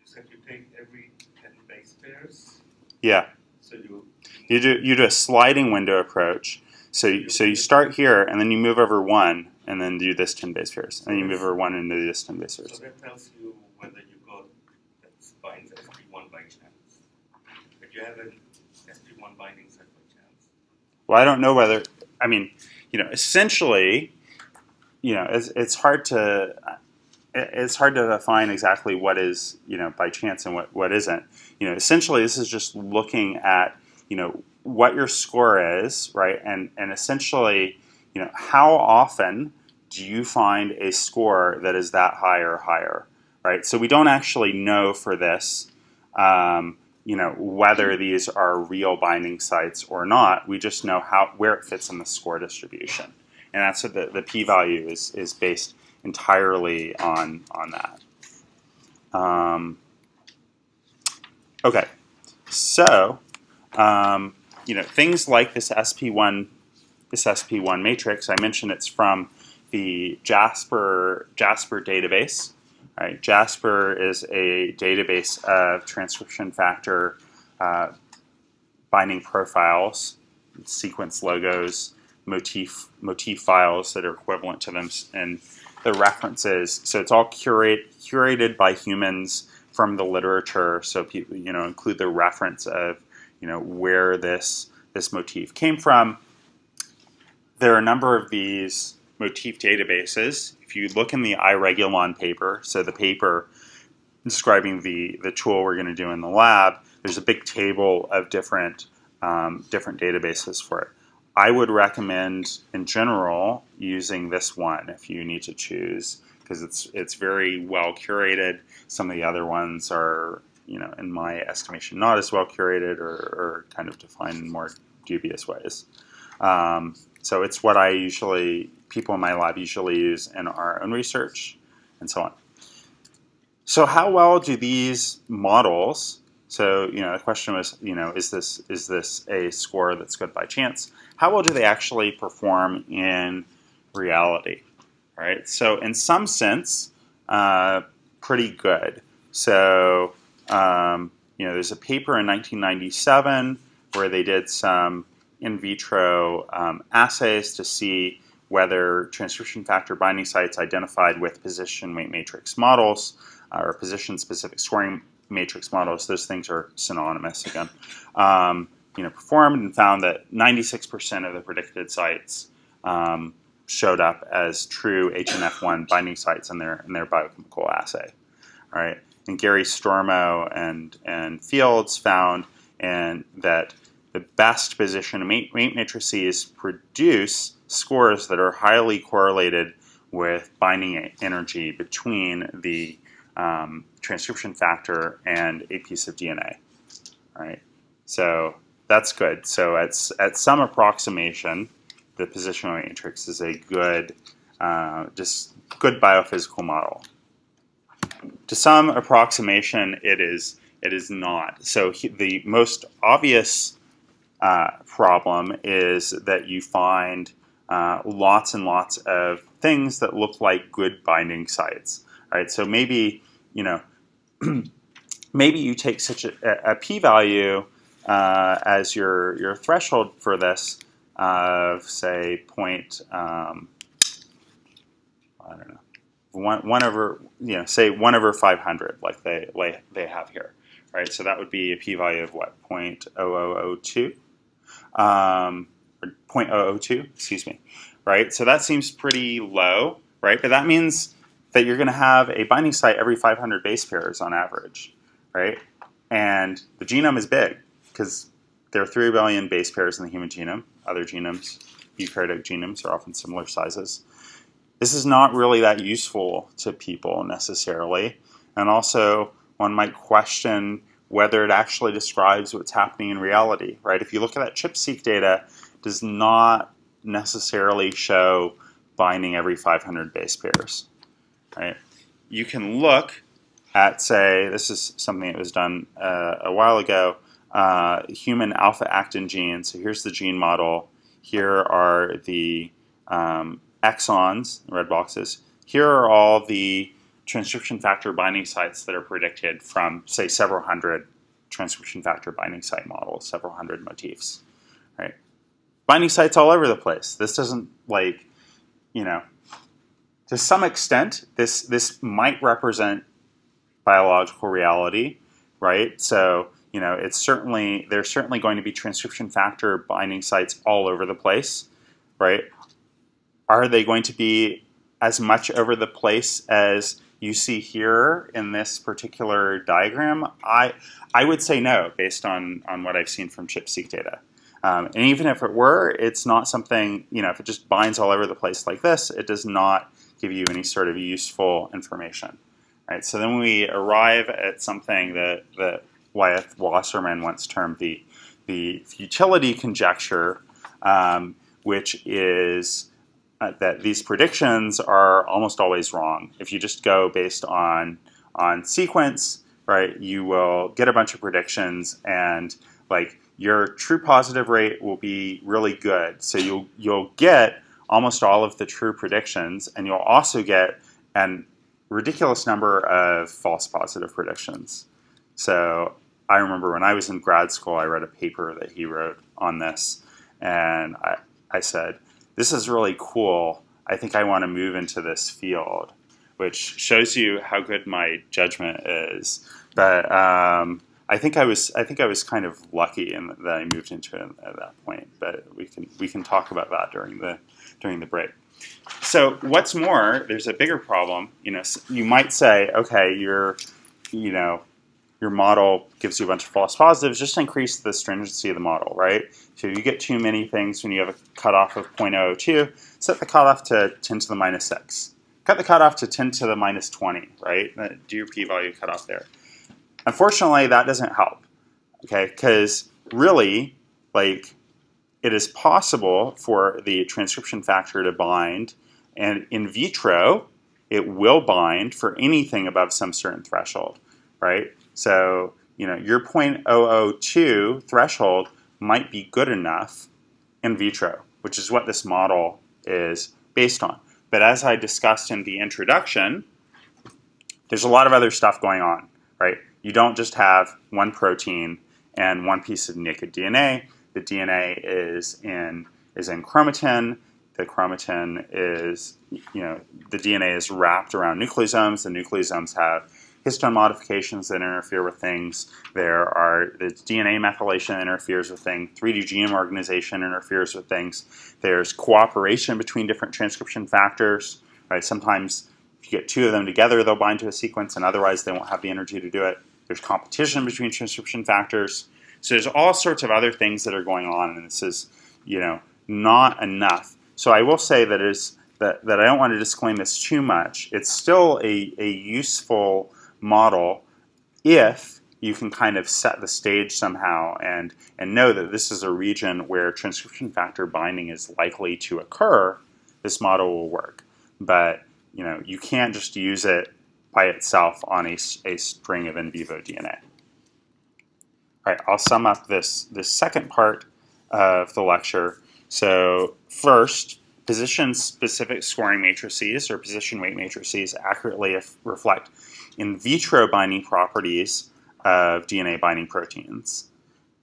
said you take every 10 base pairs,
Yeah.
You
do you do a sliding window approach. So you, so you start here and then you move over one and then do this 10 base pairs. And then you move over one and do this 10 base pairs.
so that tells you whether you got that binds SP1 by chance. But you haven't SP1 binding set by chance.
Well, I don't know whether I mean, you know, essentially, you know, it's, it's hard to it's hard to define exactly what is you know by chance and what, what isn't. You know, essentially, this is just looking at you know what your score is, right, and and essentially, you know, how often do you find a score that is that high or higher, right? So we don't actually know for this. Um, you know whether these are real binding sites or not. We just know how where it fits in the score distribution, and that's what the, the p-value is is based entirely on on that. Um, okay, so um, you know things like this SP1 this SP1 matrix. I mentioned it's from the JASPAR JASPAR database. Right, JASPAR is a database of transcription factor uh, binding profiles, sequence logos, motif motif files that are equivalent to them, and the references. So it's all curate, curated by humans from the literature. So people, you know, include the reference of you know where this this motif came from. There are a number of these motif databases. If you look in the iRegulon paper, so the paper describing the, the tool we're going to do in the lab, there's a big table of different um, different databases for it. I would recommend, in general, using this one if you need to choose because it's it's very well curated. Some of the other ones are, you know, in my estimation, not as well curated or, or kind of defined in more dubious ways. Um, so it's what I usually, people in my lab usually use in our own research and so on. So how well do these models, so you know the question was, you know, is this is this a score that's good by chance? How well do they actually perform in reality? Right. So in some sense, uh, pretty good. So um, you know, there's a paper in 1997 where they did some in vitro um, assays to see whether transcription factor binding sites identified with position weight matrix models uh, or position specific scoring matrix models, those things are synonymous again. Um, you know, performed and found that 96% of the predicted sites um, showed up as true HNF1 binding sites in their in their biochemical assay. All right, and Gary Stormo and and Fields found and that the best position mate, matrices produce scores that are highly correlated with binding energy between the um, transcription factor and a piece of DNA. All right, so that's good. So at, at some approximation, the positional matrix is a good, uh, just good biophysical model. To some approximation, it is it is not. So he, the most obvious uh, problem is that you find uh, lots and lots of things that look like good binding sites. Right. So maybe you know, maybe you take such a, a p-value uh, as your your threshold for this of say point um, I don't know one one over you know say one over 500 like they like they have here right? So that would be a p-value of what? 0.0002 um, or 0.002 excuse me right? So that seems pretty low right? But that means that you're going to have a binding site every 500 base pairs on average right? And the genome is big because there are 3 billion base pairs in the human genome. Other genomes, eukaryotic genomes, are often similar sizes. This is not really that useful to people necessarily. And also, one might question whether it actually describes what's happening in reality, right? If you look at that ChIP-seq data, does not necessarily show binding every 500 base pairs, right? You can look at, say, this is something that was done uh, a while ago, uh, human alpha actin gene. So here's the gene model. Here are the um, exons, red boxes. Here are all the transcription factor binding sites that are predicted from, say, several hundred transcription factor binding site models, several hundred motifs. Right? Binding sites all over the place. This doesn't like, you know, to some extent, this this might represent biological reality, right? So you know, it's certainly there's certainly going to be transcription factor binding sites all over the place, right? Are they going to be as much over the place as you see here in this particular diagram? I I would say no, based on on what I've seen from ChIP-seq data. Um, and even if it were, it's not something you know. If it just binds all over the place like this, it does not give you any sort of useful information. Right. So then we arrive at something that that Wyeth Wasserman once termed the, the futility conjecture, um, which is that these predictions are almost always wrong. If you just go based on, on sequence, right, you will get a bunch of predictions and like your true positive rate will be really good. So you'll, you'll get almost all of the true predictions and you'll also get an ridiculous number of false positive predictions. So I remember when I was in grad school, I read a paper that he wrote on this, and I, I said, This is really cool. I think I want to move into this field, which shows you how good my judgment is. But um, I think I was I think I was kind of lucky in that I moved into it at that point. But we can we can talk about that during the during the break. So what's more, there's a bigger problem. You know, you might say, okay, you're you know your model gives you a bunch of false positives, just increase the stringency of the model, right? So you get too many things when you have a cutoff of 0.02, set the cutoff to 10 to the minus 6. Cut the cutoff to 10 to the minus 20, right? Uh, do your p-value cutoff there. Unfortunately, that doesn't help, okay? Because really, like, it is possible for the transcription factor to bind, and in vitro, it will bind for anything above some certain threshold, right? So, you know, your 0.002 threshold might be good enough in vitro, which is what this model is based on. But as I discussed in the introduction, there's a lot of other stuff going on, right? You don't just have one protein and one piece of naked DNA. The DNA is in is in chromatin. The chromatin is, you know, the DNA is wrapped around nucleosomes. The nucleosomes have histone modifications that interfere with things. There are the DNA methylation interferes with things. 3D genome organization interferes with things. There's cooperation between different transcription factors. Right? Sometimes if you get two of them together, they'll bind to a sequence, and otherwise they won't have the energy to do it. There's competition between transcription factors. So there's all sorts of other things that are going on, and this is, you know, not enough. So I will say that is that, that I don't want to disclaim this too much. It's still a, a useful model if you can kind of set the stage somehow and, and know that this is a region where transcription factor binding is likely to occur, this model will work. But you know, you can't just use it by itself on a, a string of in vivo DNA. All right, I'll sum up this, this second part of the lecture. So first, position-specific scoring matrices or position weight matrices accurately reflect in vitro binding properties of DNA binding proteins.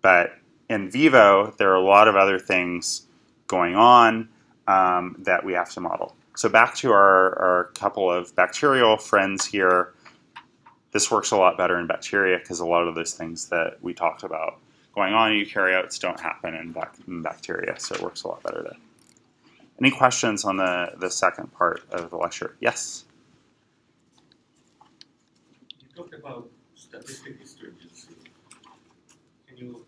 But in vivo, there are a lot of other things going on um, that we have to model. So back to our, our couple of bacterial friends here. This works a lot better in bacteria because a lot of those things that we talked about going on in eukaryotes don't happen in, bac in bacteria, so it works a lot better there. Any questions on the, the second part of the lecture? Yes?
Talked about statistic stringency. Can you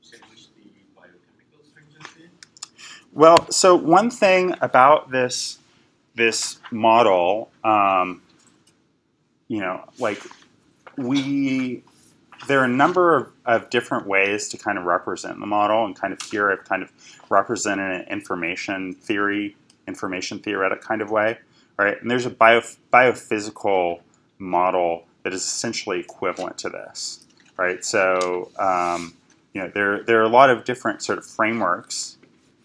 change the biochemical stringency?
Well, so one thing about this this model, um, you know, like we there are a number of, of, different ways to kind of represent the model, and kind of here I've kind of represented an information theory, information theoretic kind of way, right? And there's a bio, biophysical model that is essentially equivalent to this, right? So, um, you know, there, there are a lot of different sort of frameworks,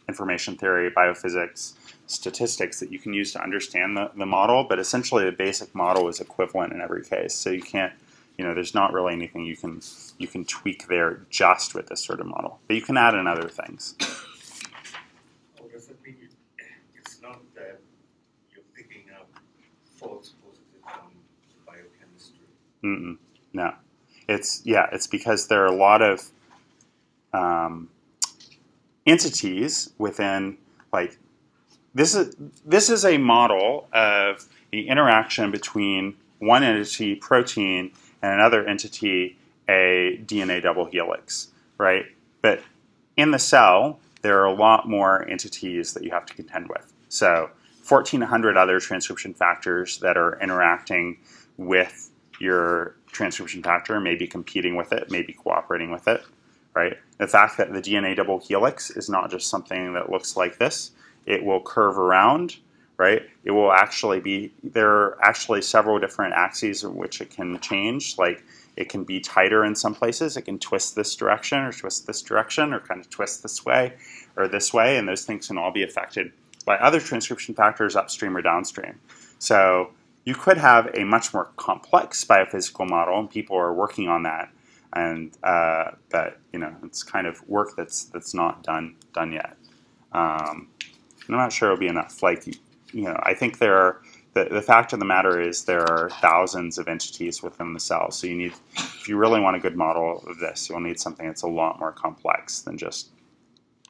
information theory, biophysics, statistics that you can use to understand the, the model, but essentially the basic model is equivalent in every case. So you can't you know, there's not really anything you can you can tweak there just with this sort of model. But you can add in other things.
Oh, does that mean it's not that you're picking up false positives from biochemistry?
Mm-mm, no, it's yeah, it's because there are a lot of um, entities within like this is this is a model of the interaction between one entity protein and another entity a DNA double helix, right? But in the cell, there are a lot more entities that you have to contend with. So 1,400 other transcription factors that are interacting with your transcription factor, may be competing with it, may be cooperating with it, right? The fact that the DNA double helix is not just something that looks like this, it will curve around right? It will actually be, there are actually several different axes in which it can change. Like it can be tighter in some places. It can twist this direction or twist this direction or kind of twist this way or this way. And those things can all be affected by other transcription factors upstream or downstream. So you could have a much more complex biophysical model, and people are working on that. And uh, but you know, it's kind of work that's that's not done done yet. Um, I'm not sure it'll be enough. Like you know, I think there are, the, the fact of the matter is there are thousands of entities within the cell. So you need, if you really want a good model of this, you'll need something that's a lot more complex than just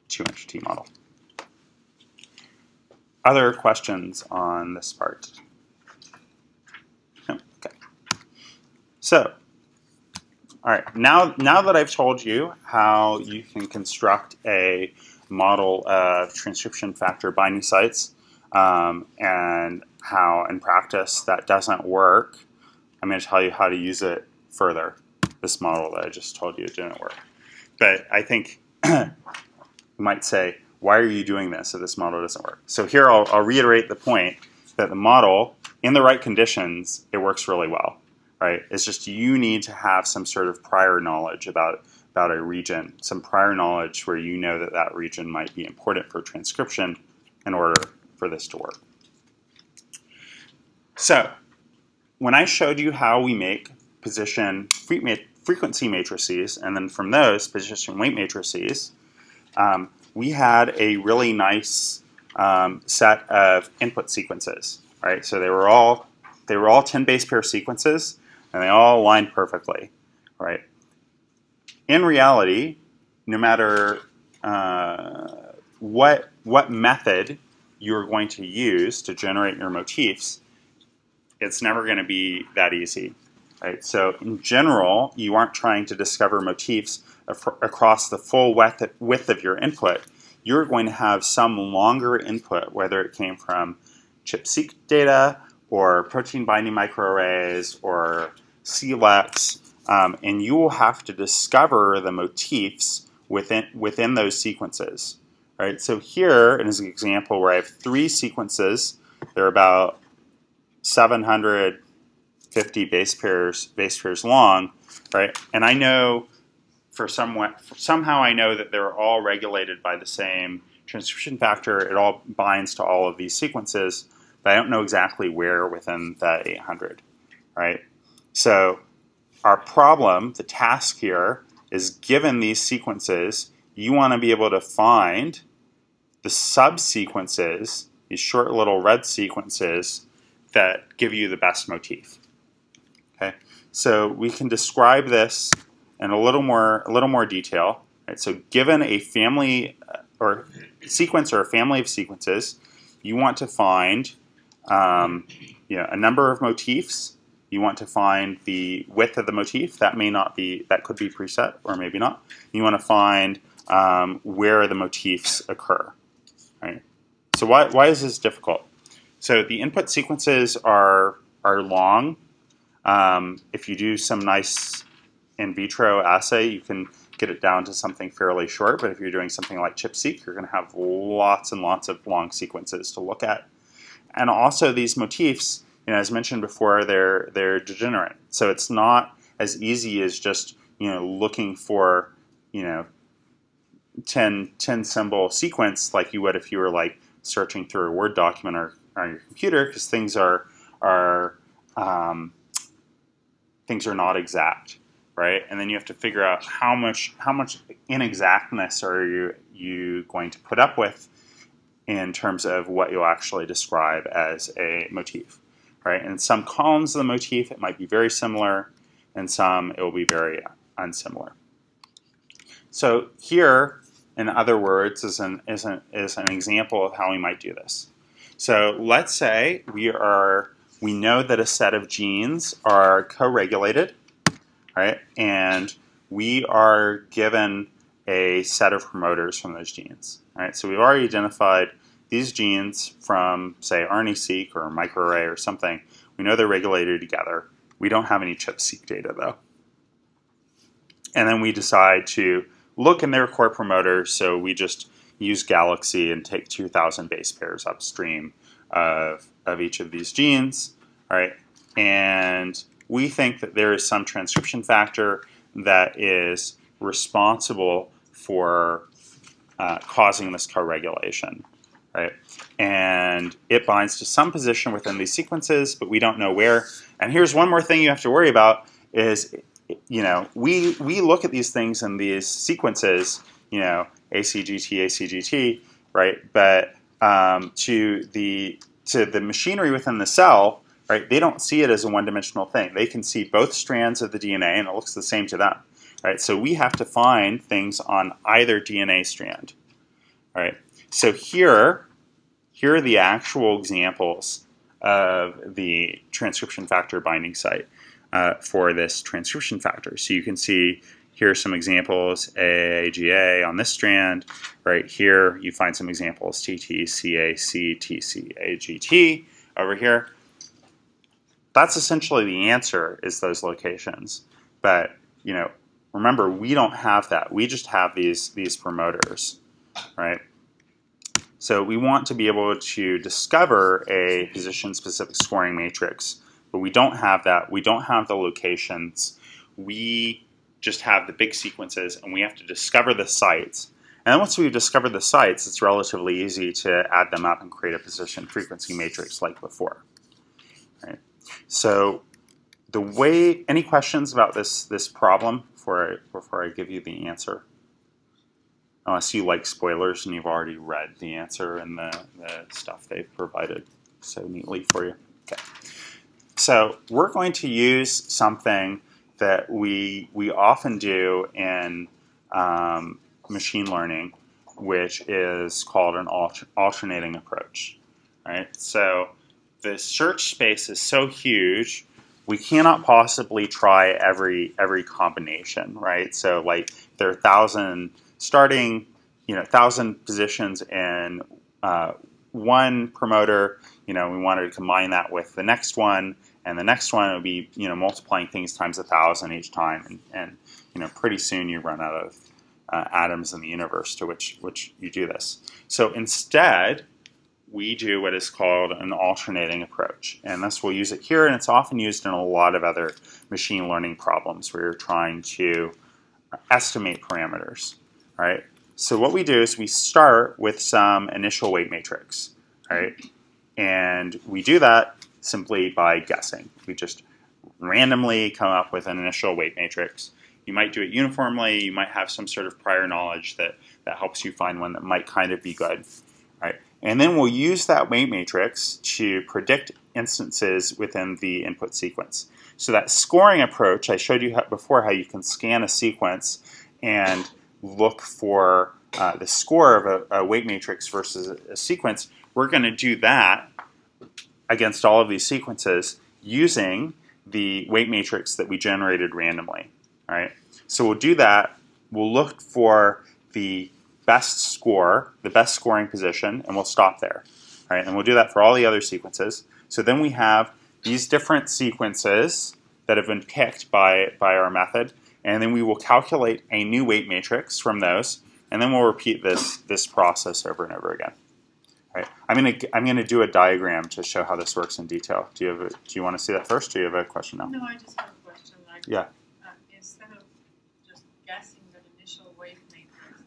two entity model. Other questions on this part? No? Okay. So, all right, now, now that I've told you how you can construct a model of transcription factor binding sites, um, and how in practice that doesn't work, I'm going to tell you how to use it further. This model that I just told you didn't work. But I think you might say, why are you doing this if this model doesn't work? So here I'll, I'll reiterate the point that the model, in the right conditions, it works really well. Right? It's just you need to have some sort of prior knowledge about about a region, some prior knowledge where you know that that region might be important for transcription in order for this to work. So, when I showed you how we make position frequency matrices, and then from those, position weight matrices, um, we had a really nice um, set of input sequences. Right, so they were all they were all 10 base pair sequences, and they all aligned perfectly, right? In reality, no matter uh, what what method you're going to use to generate your motifs, it's never going to be that easy. Right? So in general, you aren't trying to discover motifs across the full width of your input. You're going to have some longer input, whether it came from ChIP-seq data or protein binding microarrays or SELEX, um, and you will have to discover the motifs within, within those sequences. Right? So here is an example where I have three sequences. They're about 750 base pairs base pairs long, right? And I know for somewhat somehow I know that they're all regulated by the same transcription factor. It all binds to all of these sequences, but I don't know exactly where within that 800, right? So our problem, the task here, is given these sequences, you want to be able to find the subsequences, these short little red sequences, that give you the best motif. Okay, so we can describe this in a little more a little more detail. Right? So given a family uh, or sequence or a family of sequences, you want to find um, you know, a number of motifs. You want to find the width of the motif. That may not be that could be preset or maybe not. You want to find um, where the motifs occur. Right. So why why is this difficult? So the input sequences are, are long. Um, if you do some nice in vitro assay, you can get it down to something fairly short. But if you're doing something like ChIP-seq, you're going to have lots and lots of long sequences to look at. And also these motifs, you know, as mentioned before, they're they're degenerate. So it's not as easy as just you know looking for you know 10, 10 symbol sequence like you would if you were like searching through a Word document or on your computer because things are are um, things are not exact, right? And then you have to figure out how much how much inexactness are you you going to put up with in terms of what you'll actually describe as a motif, right? In some columns of the motif, it might be very similar, and some it will be very unsimilar. So here, in other words, is an, is an, is an example of how we might do this. So let's say we are we know that a set of genes are co-regulated, right? And we are given a set of promoters from those genes, right? So we've already identified these genes from, say, RNA-seq or microarray or something. We know they're regulated together. We don't have any ChIP-seq data, though. And then we decide to look in their core promoter, so we just use Galaxy and take 2,000 base pairs upstream of, of each of these genes, all right? And we think that there is some transcription factor that is responsible for uh, causing this co-regulation, right? And it binds to some position within these sequences, but we don't know where. And here's one more thing you have to worry about is, you know, we, we look at these things in these sequences, you know, ACGT, ACGT, right? But um, to the to the machinery within the cell, right? They don't see it as a one-dimensional thing. They can see both strands of the DNA, and it looks the same to them, right? So we have to find things on either DNA strand, right? So here, here are the actual examples of the transcription factor binding site uh, for this transcription factor. So you can see here are some examples, AAGA on this strand. Right here, you find some examples, TT, CA, C, AGT over here. That's essentially the answer is those locations. But, you know, remember, we don't have that. We just have these, these promoters, right? So we want to be able to discover a position-specific scoring matrix, but we don't have that. We don't have the locations. We just have the big sequences and we have to discover the sites. And then once we've discovered the sites, it's relatively easy to add them up and create a position frequency matrix like before. So the way, any questions about this, this problem before I, before I give you the answer? Unless you like spoilers and you've already read the answer and the, the stuff they've provided so neatly for you. Okay. so we're going to use something that we we often do in um, machine learning, which is called an alter alternating approach. Right. So the search space is so huge, we cannot possibly try every every combination. Right. So like there are thousand starting, you know, thousand positions in uh, one promoter. You know, we wanted to combine that with the next one and the next one would be you know multiplying things times a thousand each time, and, and you know pretty soon you run out of uh, atoms in the universe to which which you do this. So instead, we do what is called an alternating approach, and this we'll use it here, and it's often used in a lot of other machine learning problems where you're trying to estimate parameters, right? So what we do is we start with some initial weight matrix, right? And we do that simply by guessing. We just randomly come up with an initial weight matrix. You might do it uniformly. You might have some sort of prior knowledge that, that helps you find one that might kind of be good. Right? And then we'll use that weight matrix to predict instances within the input sequence. So that scoring approach, I showed you before how you can scan a sequence and look for uh, the score of a, a weight matrix versus a, sequence. We're going to do that against all of these sequences using the weight matrix that we generated randomly. All right. So we'll do that. We'll look for the best score, the best scoring position, and we'll stop there. All right. And we'll do that for all the other sequences. So then we have these different sequences that have been picked by, by our method, and then we will calculate a new weight matrix from those, and then we'll repeat this, this process over and over again. Right. I'm gonna I'm gonna do a diagram to show how this works in detail. Do you have a, Do you want to see that first? Or do you have a question now?
No, I just have a question. Like,
Yeah.
uh, instead of just guessing the initial weight matrix,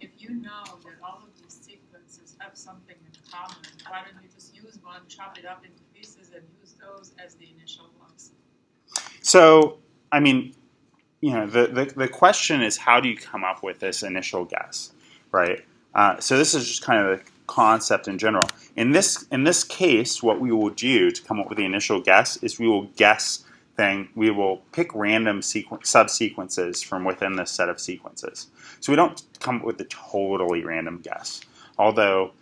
if you know that all of these sequences have something in common, why don't you just use one, chop it up into pieces, and use those as the initial ones?
So I mean, you know, the, the the question is how do you come up with this initial guess, right? Uh, so this is just kind of the concept in general. In this in this case, what we will do to come up with the initial guess is we will guess thing. We will pick random sequence subsequences from within this set of sequences. So we don't come up with a totally random guess. Although,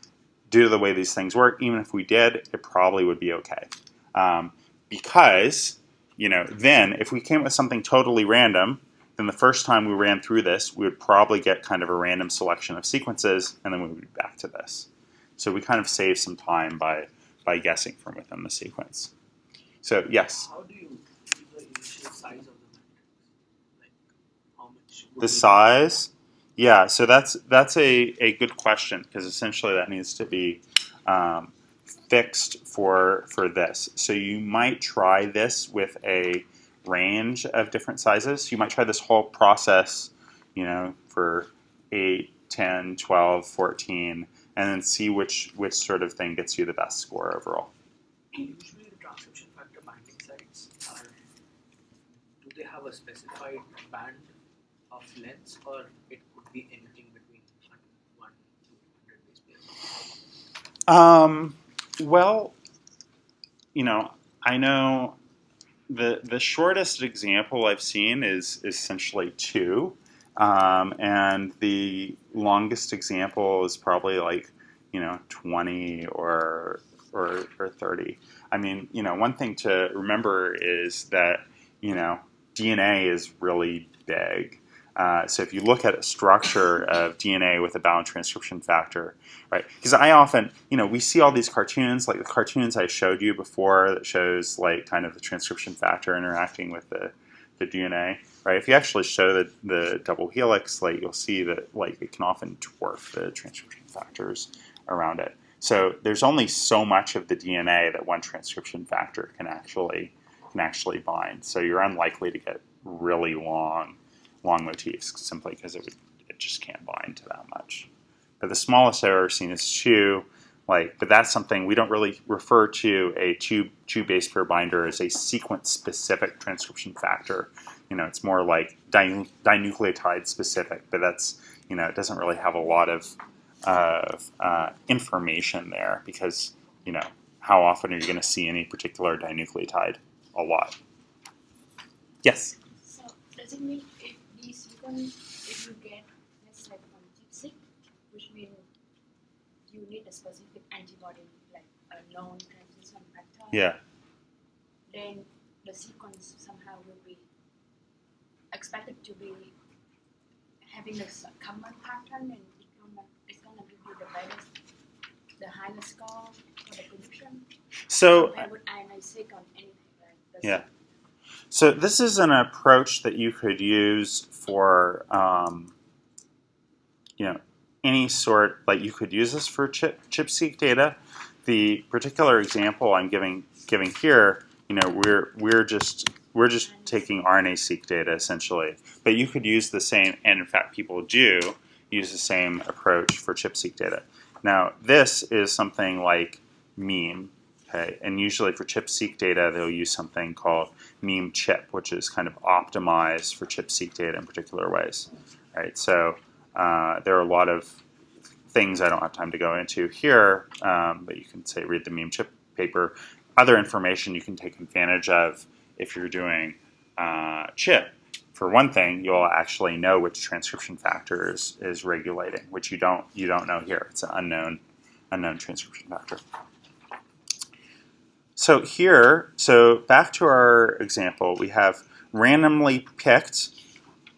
due to the way these things work, even if we did, it probably would be okay. Um, because you know, then if we came with something totally random, then the first time we ran through this, we would probably get kind of a random selection of sequences, and then we would be back to this. So we kind of save some time by, by guessing from within the sequence. So yes,
How do you the initial size of the matrix? Like how much?
the size. Yeah, so that's that's a, a good question because essentially that needs to be um, fixed for for this. So you might try this with a range of different sizes. You might try this whole process, you know, for 8, 10, 12, 14, and then see which which sort of thing gets you the best score overall.
Usually the transcription factor binding sites are, do they have a specified band of lengths or it could be anything between one to 100 base pairs?
Um, well, you know, I know the the shortest example I've seen is, is essentially two, um, and the longest example is probably like you know twenty or or or thirty. I mean, you know, one thing to remember is that you know DNA is really big. Uh, so if you look at a structure of DNA with a bound transcription factor, right? Because I often, you know, we see all these cartoons, like the cartoons I showed you before that shows like kind of the transcription factor interacting with the, the DNA, right? If you actually show the, the double helix, like you'll see that like it can often dwarf the transcription factors around it. So there's only so much of the DNA that one transcription factor can actually can actually bind. So you're unlikely to get really long long motifs simply because it it just can't bind to that much. But the smallest I've seen is two. Like, but that's something we don't really refer to a two two base pair binder as a sequence specific transcription factor. You know, it's more like di- dinucleotide specific. But that's you know, it doesn't really have a lot of of uh, information there because you know how often are you going to see any particular dinucleotide a lot. Yes.
So does it mean if if you get let's say from ChIP-seq, which means you need a specific antibody like a known transition factor,
Yeah.
then the sequence somehow will be expected to be having a common pattern and it's gonna, it's gonna give you the better the highest score for the prediction
So
compared with INI-seq on anything like.
Yeah. So this is an approach that you could use for, um, you know, any sort. Like you could use this for chip ChIP-seq data. The particular example I'm giving giving here, you know, we're we're just we're just taking RNA-seq data essentially. But you could use the same, and in fact, people do use the same approach for ChIP-seq data. Now, this is something like MEME. Okay, and usually for ChIP-seq data, they'll use something called MEME-ChIP, which is kind of optimized for ChIP-seq data in particular ways. Right, so uh, there are a lot of things I don't have time to go into here, um, but you can say read the MEME-ChIP paper. Other information you can take advantage of if you're doing uh, chip. For one thing, you'll actually know which transcription factor is, is regulating, which you don't you don't know here. It's an unknown unknown transcription factor. So here, so back to our example, we have randomly picked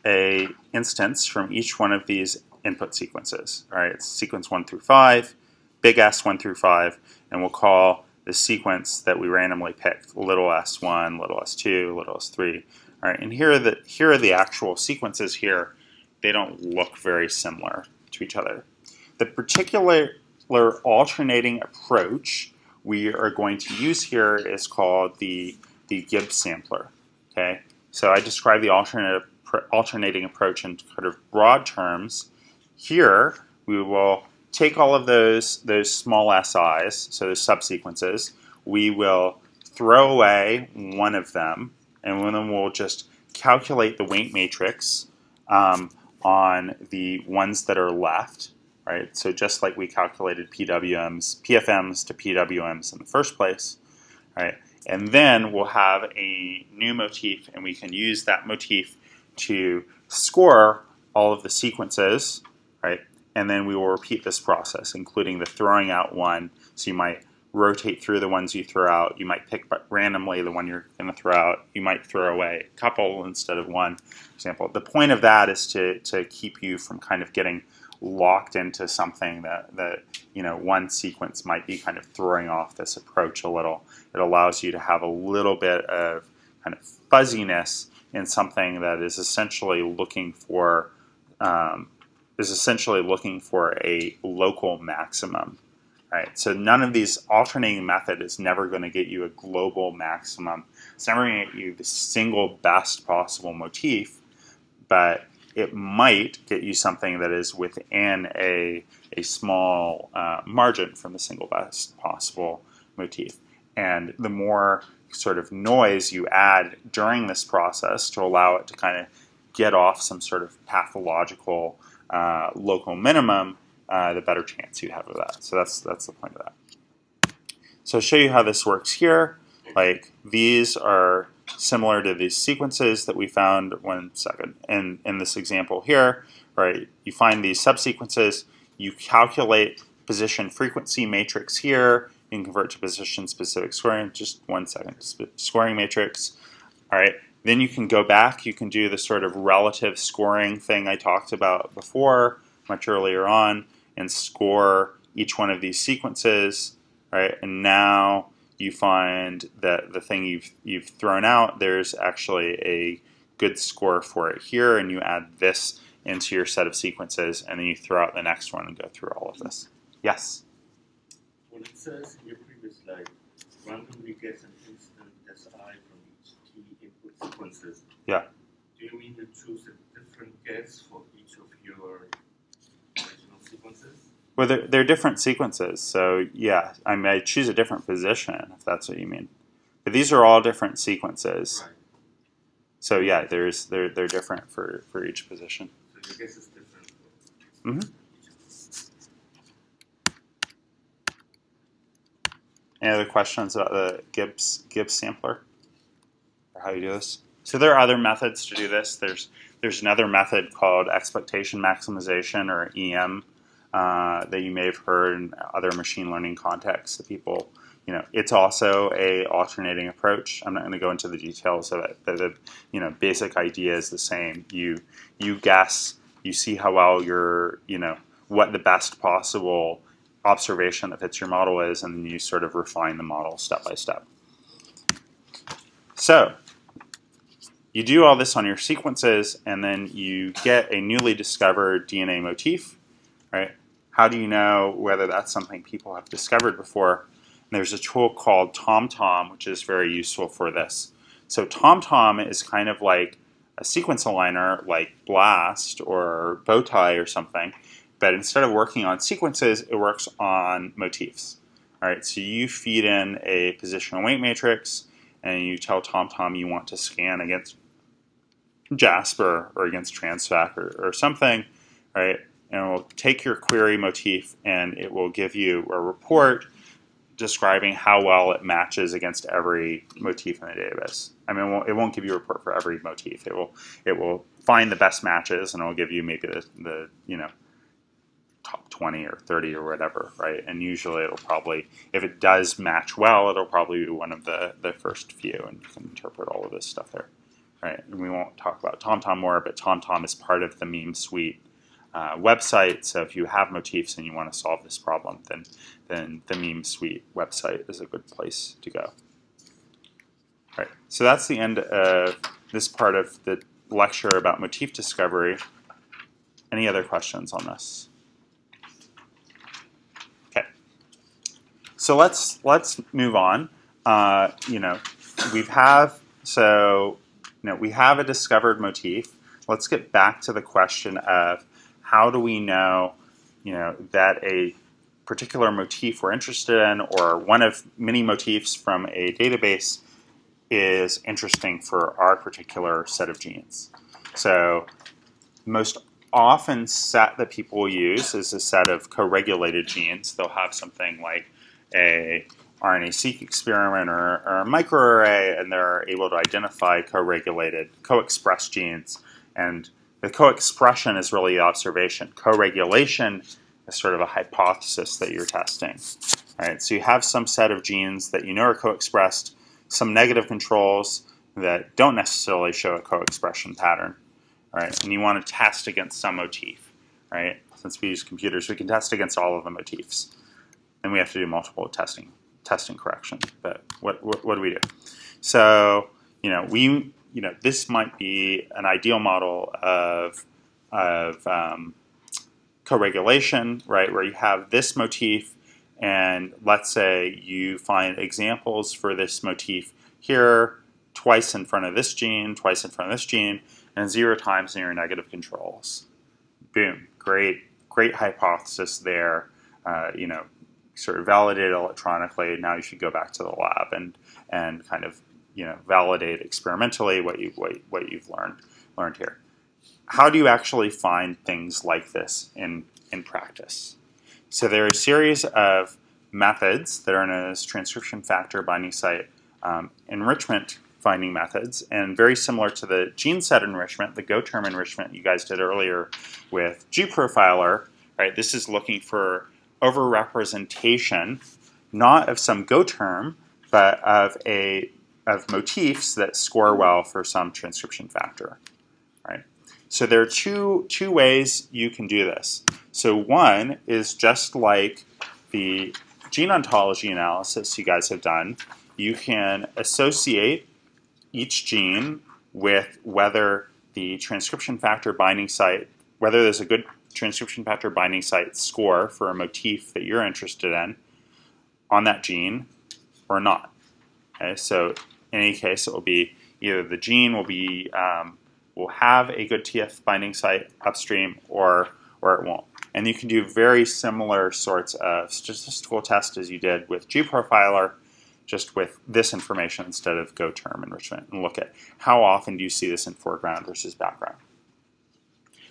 a instance from each one of these input sequences. All right, it's sequence one through five, big S one through five, and we'll call the sequence that we randomly picked little s1, little s2, little s3. All right, and here are the here are the actual sequences here. They don't look very similar to each other. The particular alternating approach we are going to use here is called the, the Gibbs sampler. Okay, so I describe the alternate, alternating approach in sort of broad terms. Here, we will take all of those, those small SIs, so those subsequences, we will throw away one of them, and then we'll just calculate the weight matrix um, on the ones that are left, right? So just like we calculated PWMs, PFMs to PWMs in the first place, right? And then we'll have a new motif, and we can use that motif to score all of the sequences, right? And then we will repeat this process, including the throwing out one. So you might rotate through the ones you throw out. You might pick randomly the one you're going to throw out. You might throw away a couple instead of one, for example. The point of that is to, to keep you from kind of getting locked into something that, that, you know, one sequence might be kind of throwing off this approach a little. It allows you to have a little bit of kind of fuzziness in something that is essentially looking for um, is essentially looking for a local maximum. Right? So none of these alternating method is never going to get you a global maximum. It's never going to get you the single best possible motif, but it might get you something that is within a, a small uh, margin from the single best possible motif. And the more sort of noise you add during this process to allow it to kind of get off some sort of pathological uh, local minimum, uh, the better chance you have of that. So that's that's the point of that. So I'll show you how this works here. Like these are similar to these sequences that we found one second in, in this example here, right? You find these subsequences, you calculate position frequency matrix here, you can convert to position specific scoring, just one second, scoring matrix. All right, then you can go back, you can do the sort of relative scoring thing I talked about before, much earlier on, and score each one of these sequences, right? And now you find that the thing you've you've thrown out, there's actually a good score for it here, and you add this into your set of sequences, and then you throw out the next one and go through all of this. Yes?
When it says in your previous slide, randomly guess an instant SI from each T input sequences.
Yeah.
Do you mean to choose a different guess for each of your?
Well, they're, they're different sequences, so yeah, I may choose a different position if that's what you mean. But these are all different sequences,
Right.
so yeah, there's they're they're different for for each position.
So your guess is different
Mhm.
of them.
Any other questions about the Gibbs Gibbs sampler? for how you do this. So there are other methods to do this. There's there's another method called expectation maximization or EM uh, that you may have heard in other machine learning contexts that people you know, it's also a alternating approach. I'm not going to go into the details of it, but the you know basic idea is the same. You you guess, you see how well your you know what the best possible observation that fits your model is, and then you sort of refine the model step by step. So you do all this on your sequences, and then you get a newly discovered DNA motif, right? How do you know whether that's something people have discovered before? there's a tool called TomTom, which is very useful for this. So TomTom is kind of like a sequence aligner like BLAST or Bowtie or something, but instead of working on sequences, it works on motifs. All right, so you feed in a positional weight matrix, and you tell TomTom you want to scan against JASPAR or against TRANSFAC or, or something, right? And it will take your query motif and it will give you a report describing how well it matches against every motif in the database. I mean, it won't, it won't, give you a report for every motif. It will it will find the best matches and it will give you maybe the, the you know top 20 or 30 or whatever, right? And usually it'll probably, if it does match well, it'll probably be one of the, the first few and you can interpret all of this stuff there, right? And we won't talk about TomTom more, but TomTom is part of the MEME Suite uh, website. So if you have motifs and you want to solve this problem, then then the MEME Suite website is a good place to go. All right, so that's the end of this part of the lecture about motif discovery. Any other questions on this? Okay, so let's let's move on. Uh, you know, we have so you know we have a discovered motif. Let's get back to the question of how do we know, you know, that a particular motif we're interested in or one of many motifs from a database is interesting for our particular set of genes. So most often set that people use is a set of co-regulated genes. They'll have something like a RNA-seq experiment or, or a microarray, and they're able to identify co-regulated, co-expressed genes. And the co-expression is really the observation. Co-regulation is sort of a hypothesis that you're testing. Right? So you have some set of genes that you know are co-expressed, some negative controls that don't necessarily show a co-expression pattern. Right? And you want to test against some motif. Right? Since we use computers, we can test against all of the motifs. And we have to do multiple testing testing correction. But what, what, what do we do? So, you know, we you know, this might be an ideal model of, of um, co-regulation, right, where you have this motif, and let's say you find examples for this motif here, twice in front of this gene, twice in front of this gene, and zero times in your negative controls. Boom, great, great hypothesis there. Uh, you know, sort of validated electronically. Now you should go back to the lab and and kind of you know validate experimentally what you what, what you've learned learned here. How do you actually find things like this in in practice? So there are a series of methods that are known as transcription factor binding site um, enrichment finding methods, and very similar to the gene set enrichment, the GO term enrichment you guys did earlier with gProfiler. Right, this is looking for overrepresentation, not of some GO term, but of a of motifs that score well for some transcription factor. Right? So there are two, two ways you can do this. So one is just like the gene ontology analysis you guys have done. You can associate each gene with whether the transcription factor binding site, whether there's a good transcription factor binding site score for a motif that you're interested in on that gene or not. Okay, so in any case, it will be either the gene will be um, will have a good TF binding site upstream, or or it won't. And you can do very similar sorts of statistical tests as you did with gProfiler, just with this information instead of GoTerm enrichment, and look at how often do you see this in foreground versus background.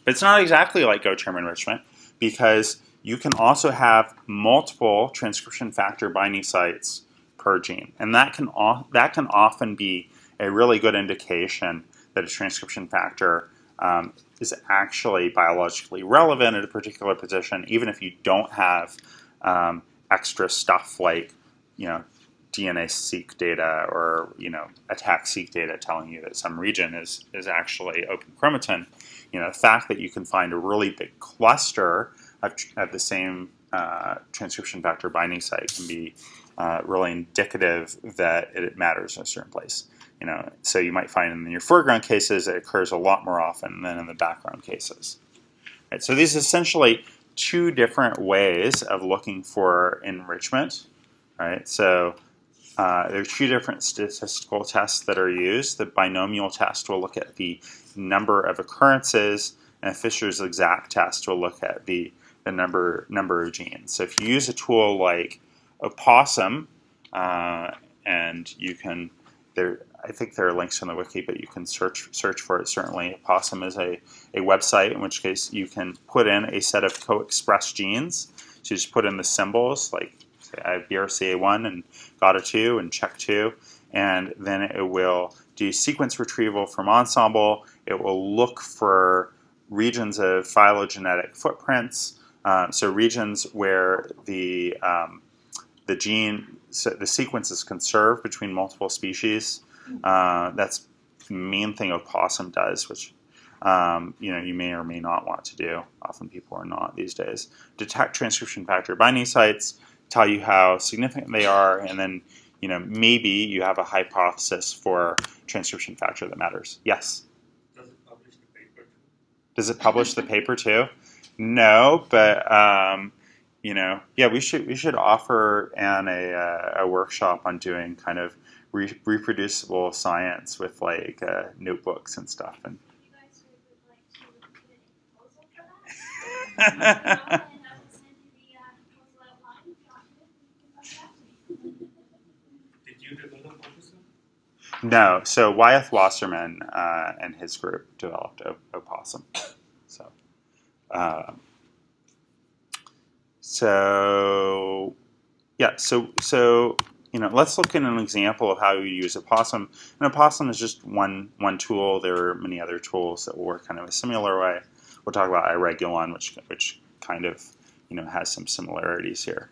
But it's not exactly like GoTerm enrichment because you can also have multiple transcription factor binding sites per gene. And that can, that can often be a really good indication that a transcription factor um, is actually biologically relevant at a particular position, even if you don't have um, extra stuff like, you know, DNase-seq data or you know ATAC-seq data telling you that some region is is actually open chromatin. You know, the fact that you can find a really big cluster of, of the same uh, transcription factor binding site can be uh, really indicative that it matters in a certain place. You know, so you might find in your foreground cases it occurs a lot more often than in the background cases. Right, so these are essentially two different ways of looking for enrichment. Right, so uh, there are two different statistical tests that are used. The binomial test will look at the number of occurrences, and Fisher's exact test will look at the, the number number of genes. So if you use a tool like oPOSSUM, uh, and you can there I think there are links in the wiki, but you can search search for it. Certainly, oPOSSUM is a, a website in which case you can put in a set of co-expressed genes. So you just put in the symbols like say I have BRCA1 and GATA2 and CHEK2, and then it will do sequence retrieval from Ensembl. It will look for regions of phylogenetic footprints, uh, so regions where the um, the gene, so the sequence is conserved between multiple species. Uh, that's the main thing oPOSSUM does, which um, you know you may or may not want to do. Often people are not these days. Detect transcription factor binding sites, tell you how significant they are, and then you know maybe you have a hypothesis for transcription factor that matters. Yes.
Does it publish the paper?
Does it publish the paper too? No, but um, you know, yeah, we should we should offer Anne a, uh, a workshop on doing kind of re- reproducible science with like uh, notebooks and stuff. And
You guys would like to put in a proposal for that? And I will send you the proposal outline document and you can come back to me.
Did you develop oPOSSUM?
no, so Wyeth Wasserman uh, and his group developed o- oPOSSUM. So, um, so yeah, so so you know, let's look at an example of how you use oPOSSUM. And oPOSSUM is just one one tool. There are many other tools that work kind of a similar way. We'll talk about iRegulon, which which kind of you know has some similarities here,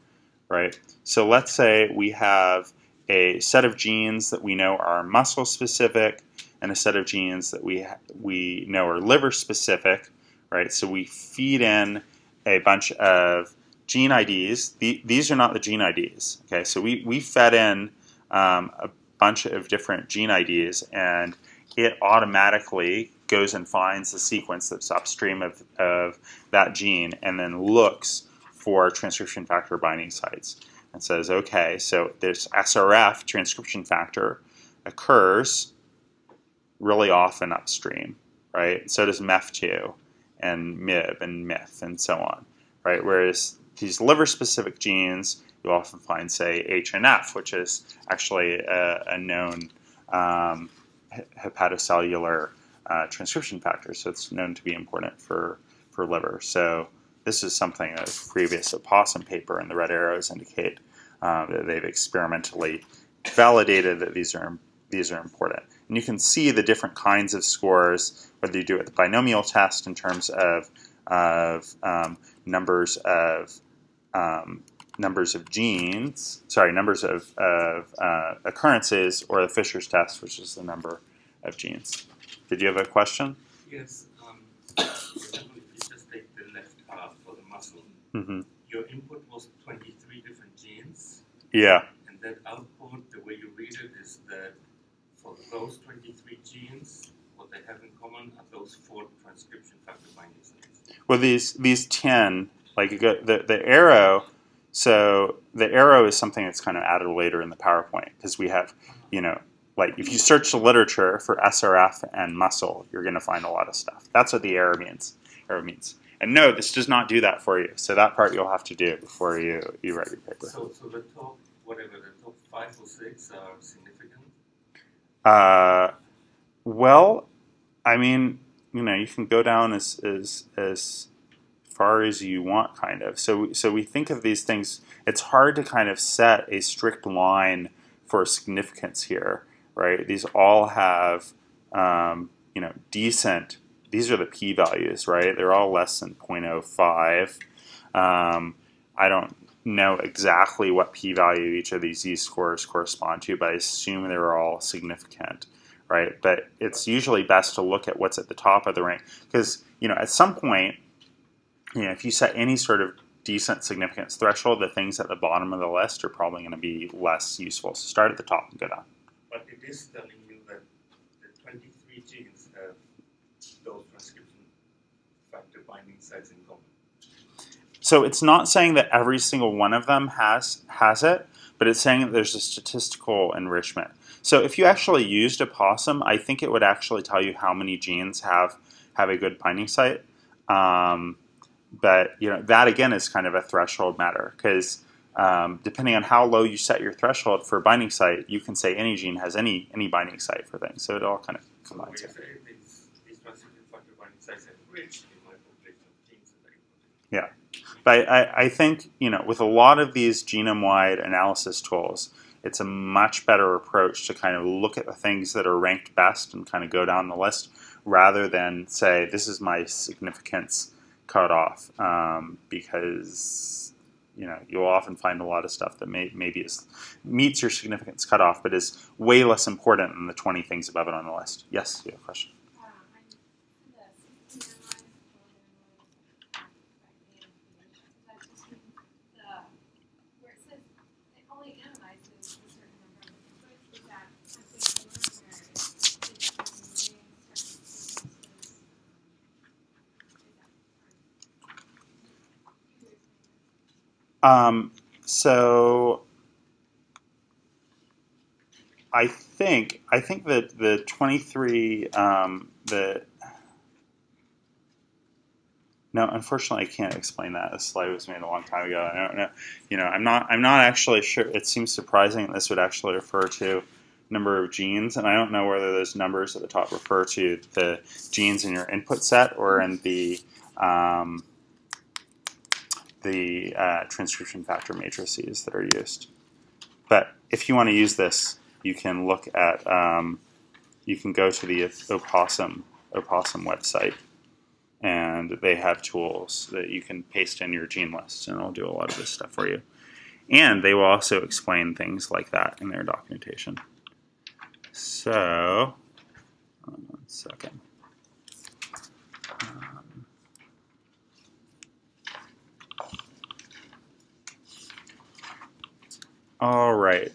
right? So let's say we have a set of genes that we know are muscle specific, and a set of genes that we we know are liver specific, right? So we feed in a bunch of gene IDs. The, these are not the gene IDs. Okay, so we, we fed in um, a bunch of different gene IDs, and it automatically goes and finds the sequence that's upstream of, of that gene, and then looks for transcription factor binding sites, and says, okay, so this SRF transcription factor occurs really often upstream, right? So does MEF2 and MIB and MIF and so on, right? Whereas these liver-specific genes, you often find, say, HNF, which is actually a, a known um, hepatocellular uh, transcription factor, so it's known to be important for, for liver. So this is something that previous oPOSSUM paper and the red arrows indicate uh, that they've experimentally validated that these are these are important. And you can see the different kinds of scores, whether you do it the binomial test in terms of of um, numbers of um, numbers of genes, sorry, numbers of, of uh, occurrences, or the Fisher's test, which is the number of genes. Did you have a question?
Yes. Um, if you just take the left half for the muscle,
hmm
your input was 23 different genes,
Yeah.
and that output, the way you read it, is that for those 23 genes, what they have in common are those four transcription factor binding sites.
Well, these these ten, like you go, the the arrow. So the arrow is something that's kind of added later in the PowerPoint because we have, you know, like if you search the literature for SRF and muscle, you're going to find a lot of stuff. That's what the arrow means. Arrow means. And no, this does not do that for you. So that part you'll have to do before you you write your paper.
So, so the top, whatever, the top five or six are significant.
Uh, well, I mean, you know, you can go down as as as far as you want, kind of. So so we think of these things. It's hard to kind of set a strict line for significance here. right? These all have, um, you know, decent, these are the p-values, right? They're all less than 0.05. Um, I don't know exactly what p-value each of these z-scores correspond to, but I assume they're all significant, right? But it's usually best to look at what's at the top of the rank because, you know, at some point, you know, if you set any sort of decent significance threshold, the things at the bottom of the list are probably going to be less useful. So start at the top and go down.
But it is telling you that the 23 genes have those transcription factor binding sites in common.
So it's not saying that every single one of them has has it, but it's saying that there's a statistical enrichment. So if you actually used oPOSSUM, I think it would actually tell you how many genes have have a good binding site. Um, but you know that again is kind of a threshold matter because um, depending on how low you set your threshold for a binding site, you can say any gene has any any binding site for things. So it all kind of combines.
you
It.
say these, these transcription factor binding sites are rich in my population of genes that I
But I, I think you know with a lot of these genome-wide analysis tools, it's a much better approach to kind of look at the things that are ranked best and kind of go down the list rather than say this is my significance cutoff um, because you know you'll often find a lot of stuff that may, maybe is meets your significance cutoff but is way less important than the 20 things above it on the list. Yes, you have a question.
Uh, I'm the system analyzer for the right information. So that just means the, where it says it only analyzes a certain number of inputs, is that something similar where it's just removing certain sequences? um, Is that, or, you explain
Um, so I think I think that the 23 um, the no, unfortunately, I can't explain that. This slide was made a long time ago. I don't know. You know, I'm not. I'm not actually sure. It seems surprising this would actually refer to number of genes, and I don't know whether those numbers at the top refer to the genes in your input set or in the um, the uh, transcription factor matrices that are used. But if you want to use this, you can look at, um, you can go to the oPOSSUM, oPOSSUM website, and they have tools that you can paste in your gene list, and it'll do a lot of this stuff for you. And they will also explain things like that in their documentation. So, one second. Um, All right.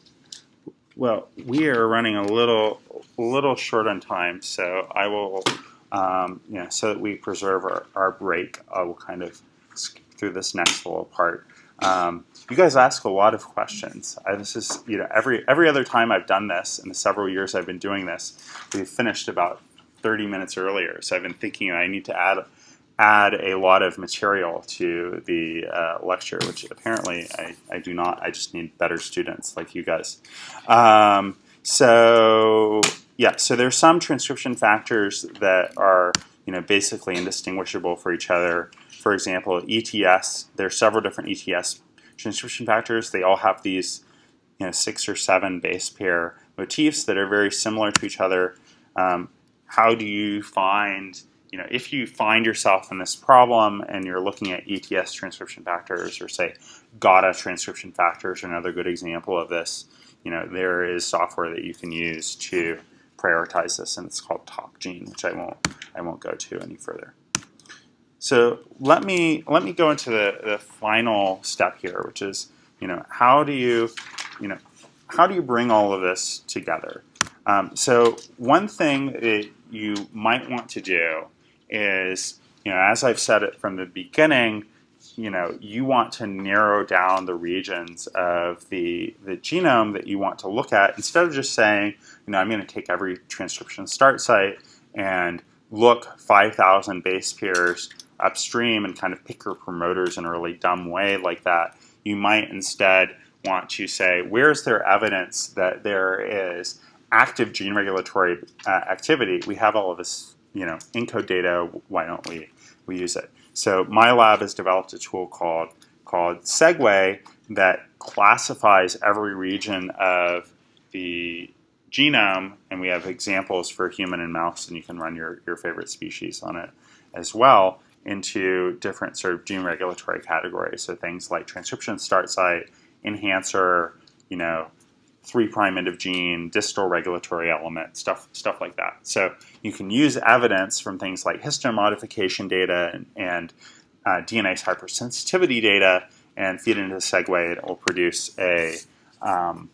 Well, we are running a little, little short on time, so I will, um, you know, so that we preserve our, our break, I will kind of skip through this next little part. Um, you guys ask a lot of questions. I, this is, you know, every every other time I've done this in the several years I've been doing this, we've finished about 30 minutes earlier. So I've been thinking I need to add add a lot of material to the uh, lecture, which apparently I, I do not. I just need better students like you guys. Um, so yeah, so there's some transcription factors that are you know basically indistinguishable for each other. For example, ETS. There are several different ETS transcription factors. They all have these you know six or seven base pair motifs that are very similar to each other. Um, how do you find you know, if you find yourself in this problem and you're looking at ETS transcription factors or say GATA transcription factors another good example of this, you know, there is software that you can use to prioritize this and it's called TopGene, which I won't I won't go to any further. So let me let me go into the, the final step here, which is, you know, how do you, you know, how do you bring all of this together? Um, so one thing that you might want to do is, you know, as I've said it from the beginning, you know, you want to narrow down the regions of the, the genome that you want to look at instead of just saying, you know, I'm going to take every transcription start site and look 5,000 base pairs upstream and kind of pick your promoters in a really dumb way like that. You might instead want to say, where's there evidence that there is active gene regulatory uh, activity? We have all of this you know, ENCODE data, why don't we, we use it? So my lab has developed a tool called, called Segway that classifies every region of the genome, and we have examples for human and mouse, and you can run your, your favorite species on it as well into different sort of gene regulatory categories. So things like transcription start site, enhancer, you know, three prime end of gene, distal regulatory element, stuff stuff like that. So you can use evidence from things like histone modification data and, and uh, DNA hypersensitivity data and feed it into Segway. It will produce a um,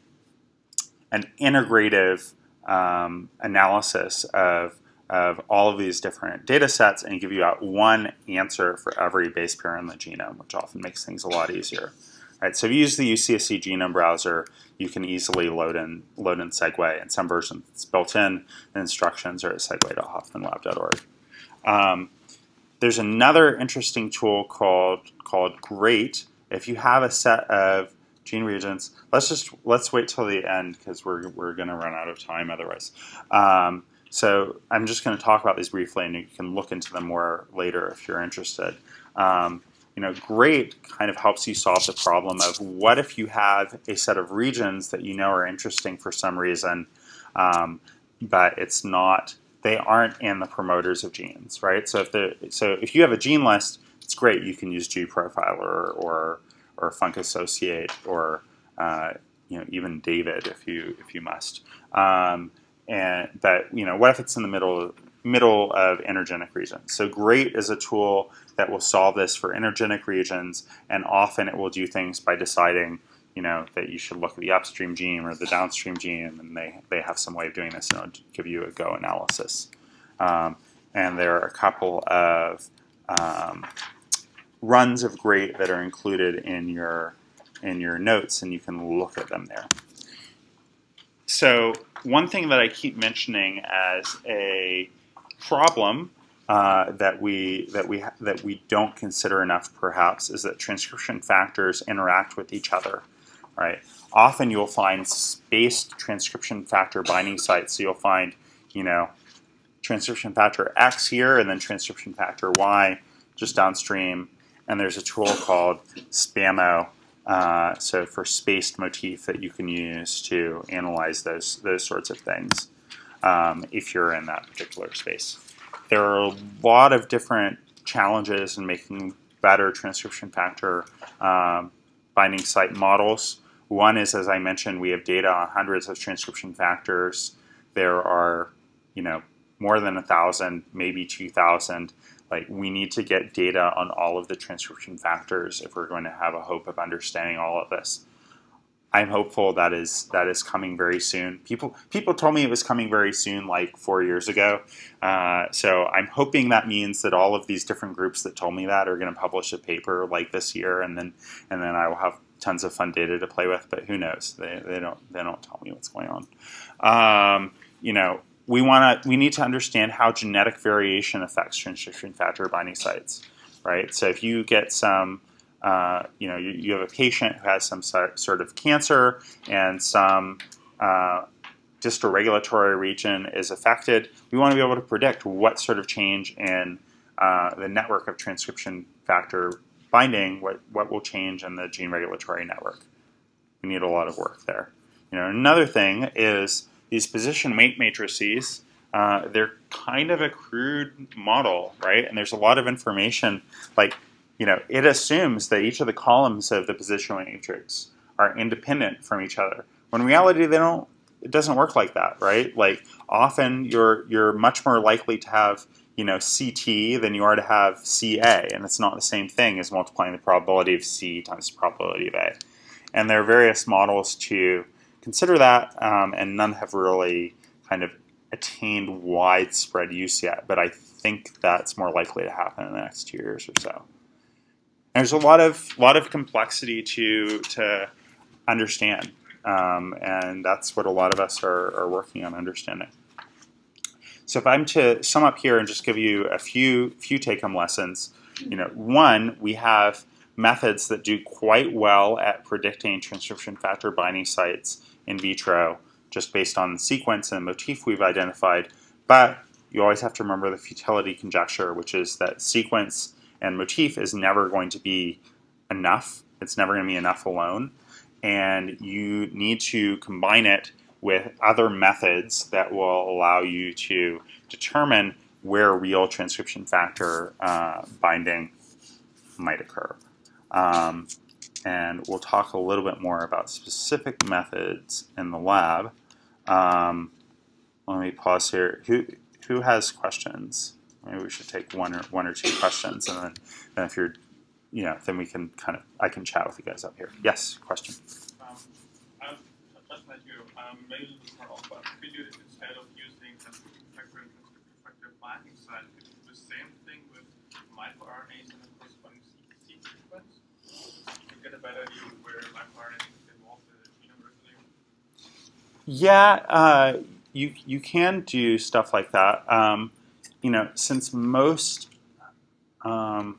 an integrative um, analysis of of all of these different data sets and give you out one answer for every base pair in the genome, which often makes things a lot easier. Right, so if you use the UCSC genome browser, you can easily load in load in Segway, and some versions it's built in. Instructions are at segway.hoffmanlab.org. Um, there's another interesting tool called called GREAT. If you have a set of gene regions, let's just let's wait till the end because we're we're going to run out of time otherwise. Um, so I'm just going to talk about these briefly, and you can look into them more later if you're interested. Um, you know, GREAT kind of helps you solve the problem of what if you have a set of regions that you know are interesting for some reason, um, but it's not, they aren't in the promoters of genes, right? So if the, so if you have a gene list, it's great. You can use gProfiler or or, or FuncAssociate or uh, you know even DAVID if you if you must. Um, and but you know what if it's in the middle middle of intergenic regions. So GREAT is a tool that will solve this for intergenic regions, and often it will do things by deciding, you know, that you should look at the upstream gene or the downstream gene, and they, they have some way of doing this, and it'll give you a go analysis. Um, and there are a couple of um, runs of GREAT that are included in your in your notes, and you can look at them there. So one thing that I keep mentioning as a problem uh, that we that we that we don't consider enough, perhaps, is that transcription factors interact with each other. Right. Often you'll find spaced transcription factor binding sites. So you'll find, you know, transcription factor X here, and then transcription factor Y just downstream. And there's a tool called SpaMo, uh, so for spaced motif that you can use to analyze those those sorts of things um, if you're in that particular space. There are a lot of different challenges in making better transcription factor um, binding site models. One is, as I mentioned, we have data on hundreds of transcription factors. There are, you know, more than a thousand, maybe two thousand. Like we need to get data on all of the transcription factors if we're going to have a hope of understanding all of this. I'm hopeful that is that is coming very soon. People people told me it was coming very soon, like four years ago. Uh, so I'm hoping that means that all of these different groups that told me that are going to publish a paper like this year, and then and then I will have tons of fun data to play with. But who knows? They, they don't they don't tell me what's going on. Um, you know, we want to we need to understand how genetic variation affects transcription factor binding sites, right? So if you get some uh, you know, you, you, have a patient who has some sort of cancer and some uh, distal regulatory region is affected, we want to be able to predict what sort of change in uh, the network of transcription factor binding, what, what will change in the gene regulatory network. We need a lot of work there. You know, another thing is these position weight matrices. Uh, they're kind of a crude model, right? And there's a lot of information. Like you know, it assumes that each of the columns of the positional matrix are independent from each other. When reality, they don't. It doesn't work like that, right? Like often, you're you're much more likely to have you know CT than you are to have CA, and it's not the same thing as multiplying the probability of C times the probability of A. And there are various models to consider that, um, and none have really kind of attained widespread use yet. But I think that's more likely to happen in the next two years or so there's a lot of lot of complexity to to understand, um, and that's what a lot of us are, are working on understanding. So if I'm to sum up here and just give you a few few take-home lessons, you know, one we have methods that do quite well at predicting transcription factor binding sites in vitro, just based on the sequence and motif we've identified. But you always have to remember the futility conjecture, which is that sequence and motif is never going to be enough. It's never going to be enough alone. And you need to combine it with other methods that will allow you to determine where real transcription factor uh, binding might occur. Um, and we'll talk a little bit more about specific methods in the lab. Um, let me pause here. Who who has questions? Maybe we should take one or one or two questions, and then, then if you're, you know, then we can kind of I can chat with you guys up here. Yes, question.
Um, just like you, I'm maybe more off, but could you, instead of using transcription factor and transcription binding site, could you do the same thing with microRNAs and the corresponding seq sequence to get a better where microRNAs involved in the genome regulation?
Yeah, uh, you you can do stuff like that. Um, you know, since most, um,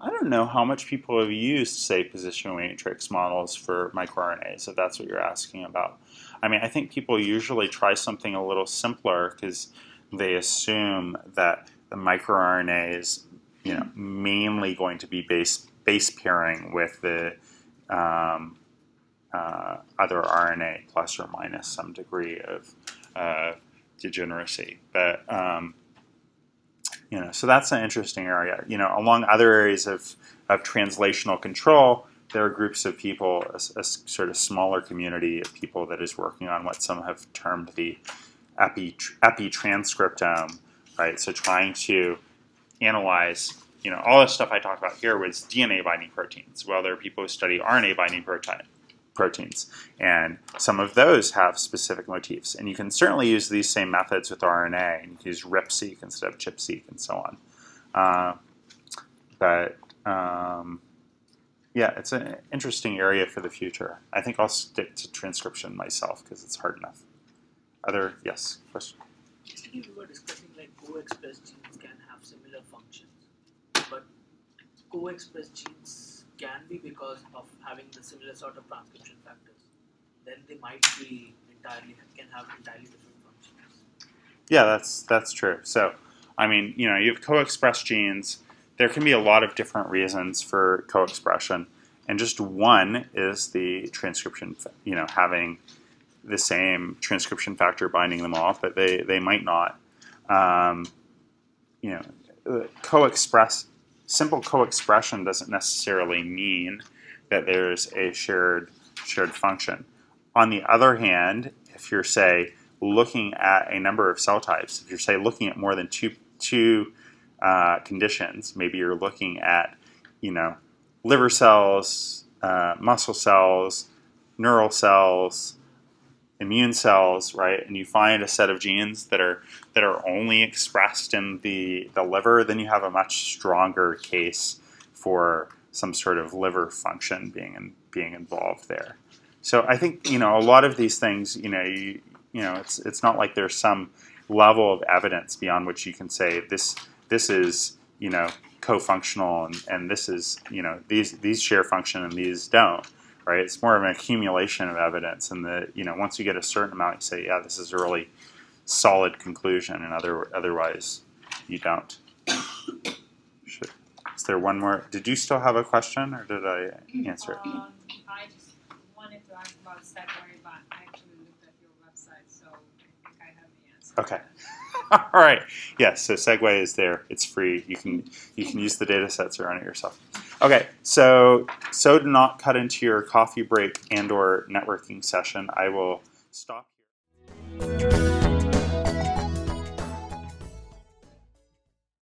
I don't know how much people have used, say, position matrix models for microRNAs. If that's what you're asking about, I mean, I think people usually try something a little simpler because they assume that the microRNA is, you know, mainly going to be base base pairing with the um, uh, other RNA plus or minus some degree of uh, degeneracy. But um, you know, so that's an interesting area. You know, along other areas of, of translational control, there are groups of people, a, a sort of smaller community of people that is working on what some have termed the epi, epitranscriptome, right? So trying to analyze, you know, all the stuff I talked about here was DNA binding proteins. Well, there are people who study RNA binding protein, proteins. And some of those have specific motifs. And you can certainly use these same methods with RNA. And you can use RIP-seq instead of ChIP-seq and so on. Uh, but um, yeah, it's an interesting area for the future. I think I'll stick to transcription myself because it's hard enough. Other, yes, question?
Yesterday we were discussing like co-expressed genes can have similar functions, but co-expressed genes can be because of having the similar sort of transcription factors. Then they might be entirely can have entirely different functions.
Yeah, that's that's true. So, I mean, you know, you have co-expressed genes. There can be a lot of different reasons for co-expression, and just one is the transcription. You know, having the same transcription factor binding them all, but they they might not. Um, you know, co-express simple co-expression doesn't necessarily mean that there's a shared shared function. On the other hand, if you're say looking at a number of cell types, if you're say looking at more than two two uh, conditions, maybe you're looking at you know liver cells, uh, muscle cells, neural cells, immune cells, right? And you find a set of genes that are that are only expressed in the the liver, then you have a much stronger case for some sort of liver function being in, being involved there. So I think you know a lot of these things, you know, you, you know, it's it's not like there's some level of evidence beyond which you can say this this is you know co-functional and, and this is you know these these share function and these don't right? It's more of an accumulation of evidence, and that you know once you get a certain amount, you say, yeah, this is a really solid conclusion, and other otherwise you don't. Should, is there one more? Did you still have a question, or did I answer it?
Um, I just wanted to ask about Segway, but I actually looked at your website, so I think I have the answer.
Okay. All right. Yes. So Segway is there. It's free. You can you can use the data sets or run it yourself. Okay. So so to not cut into your coffee break and or networking session, I will stop here.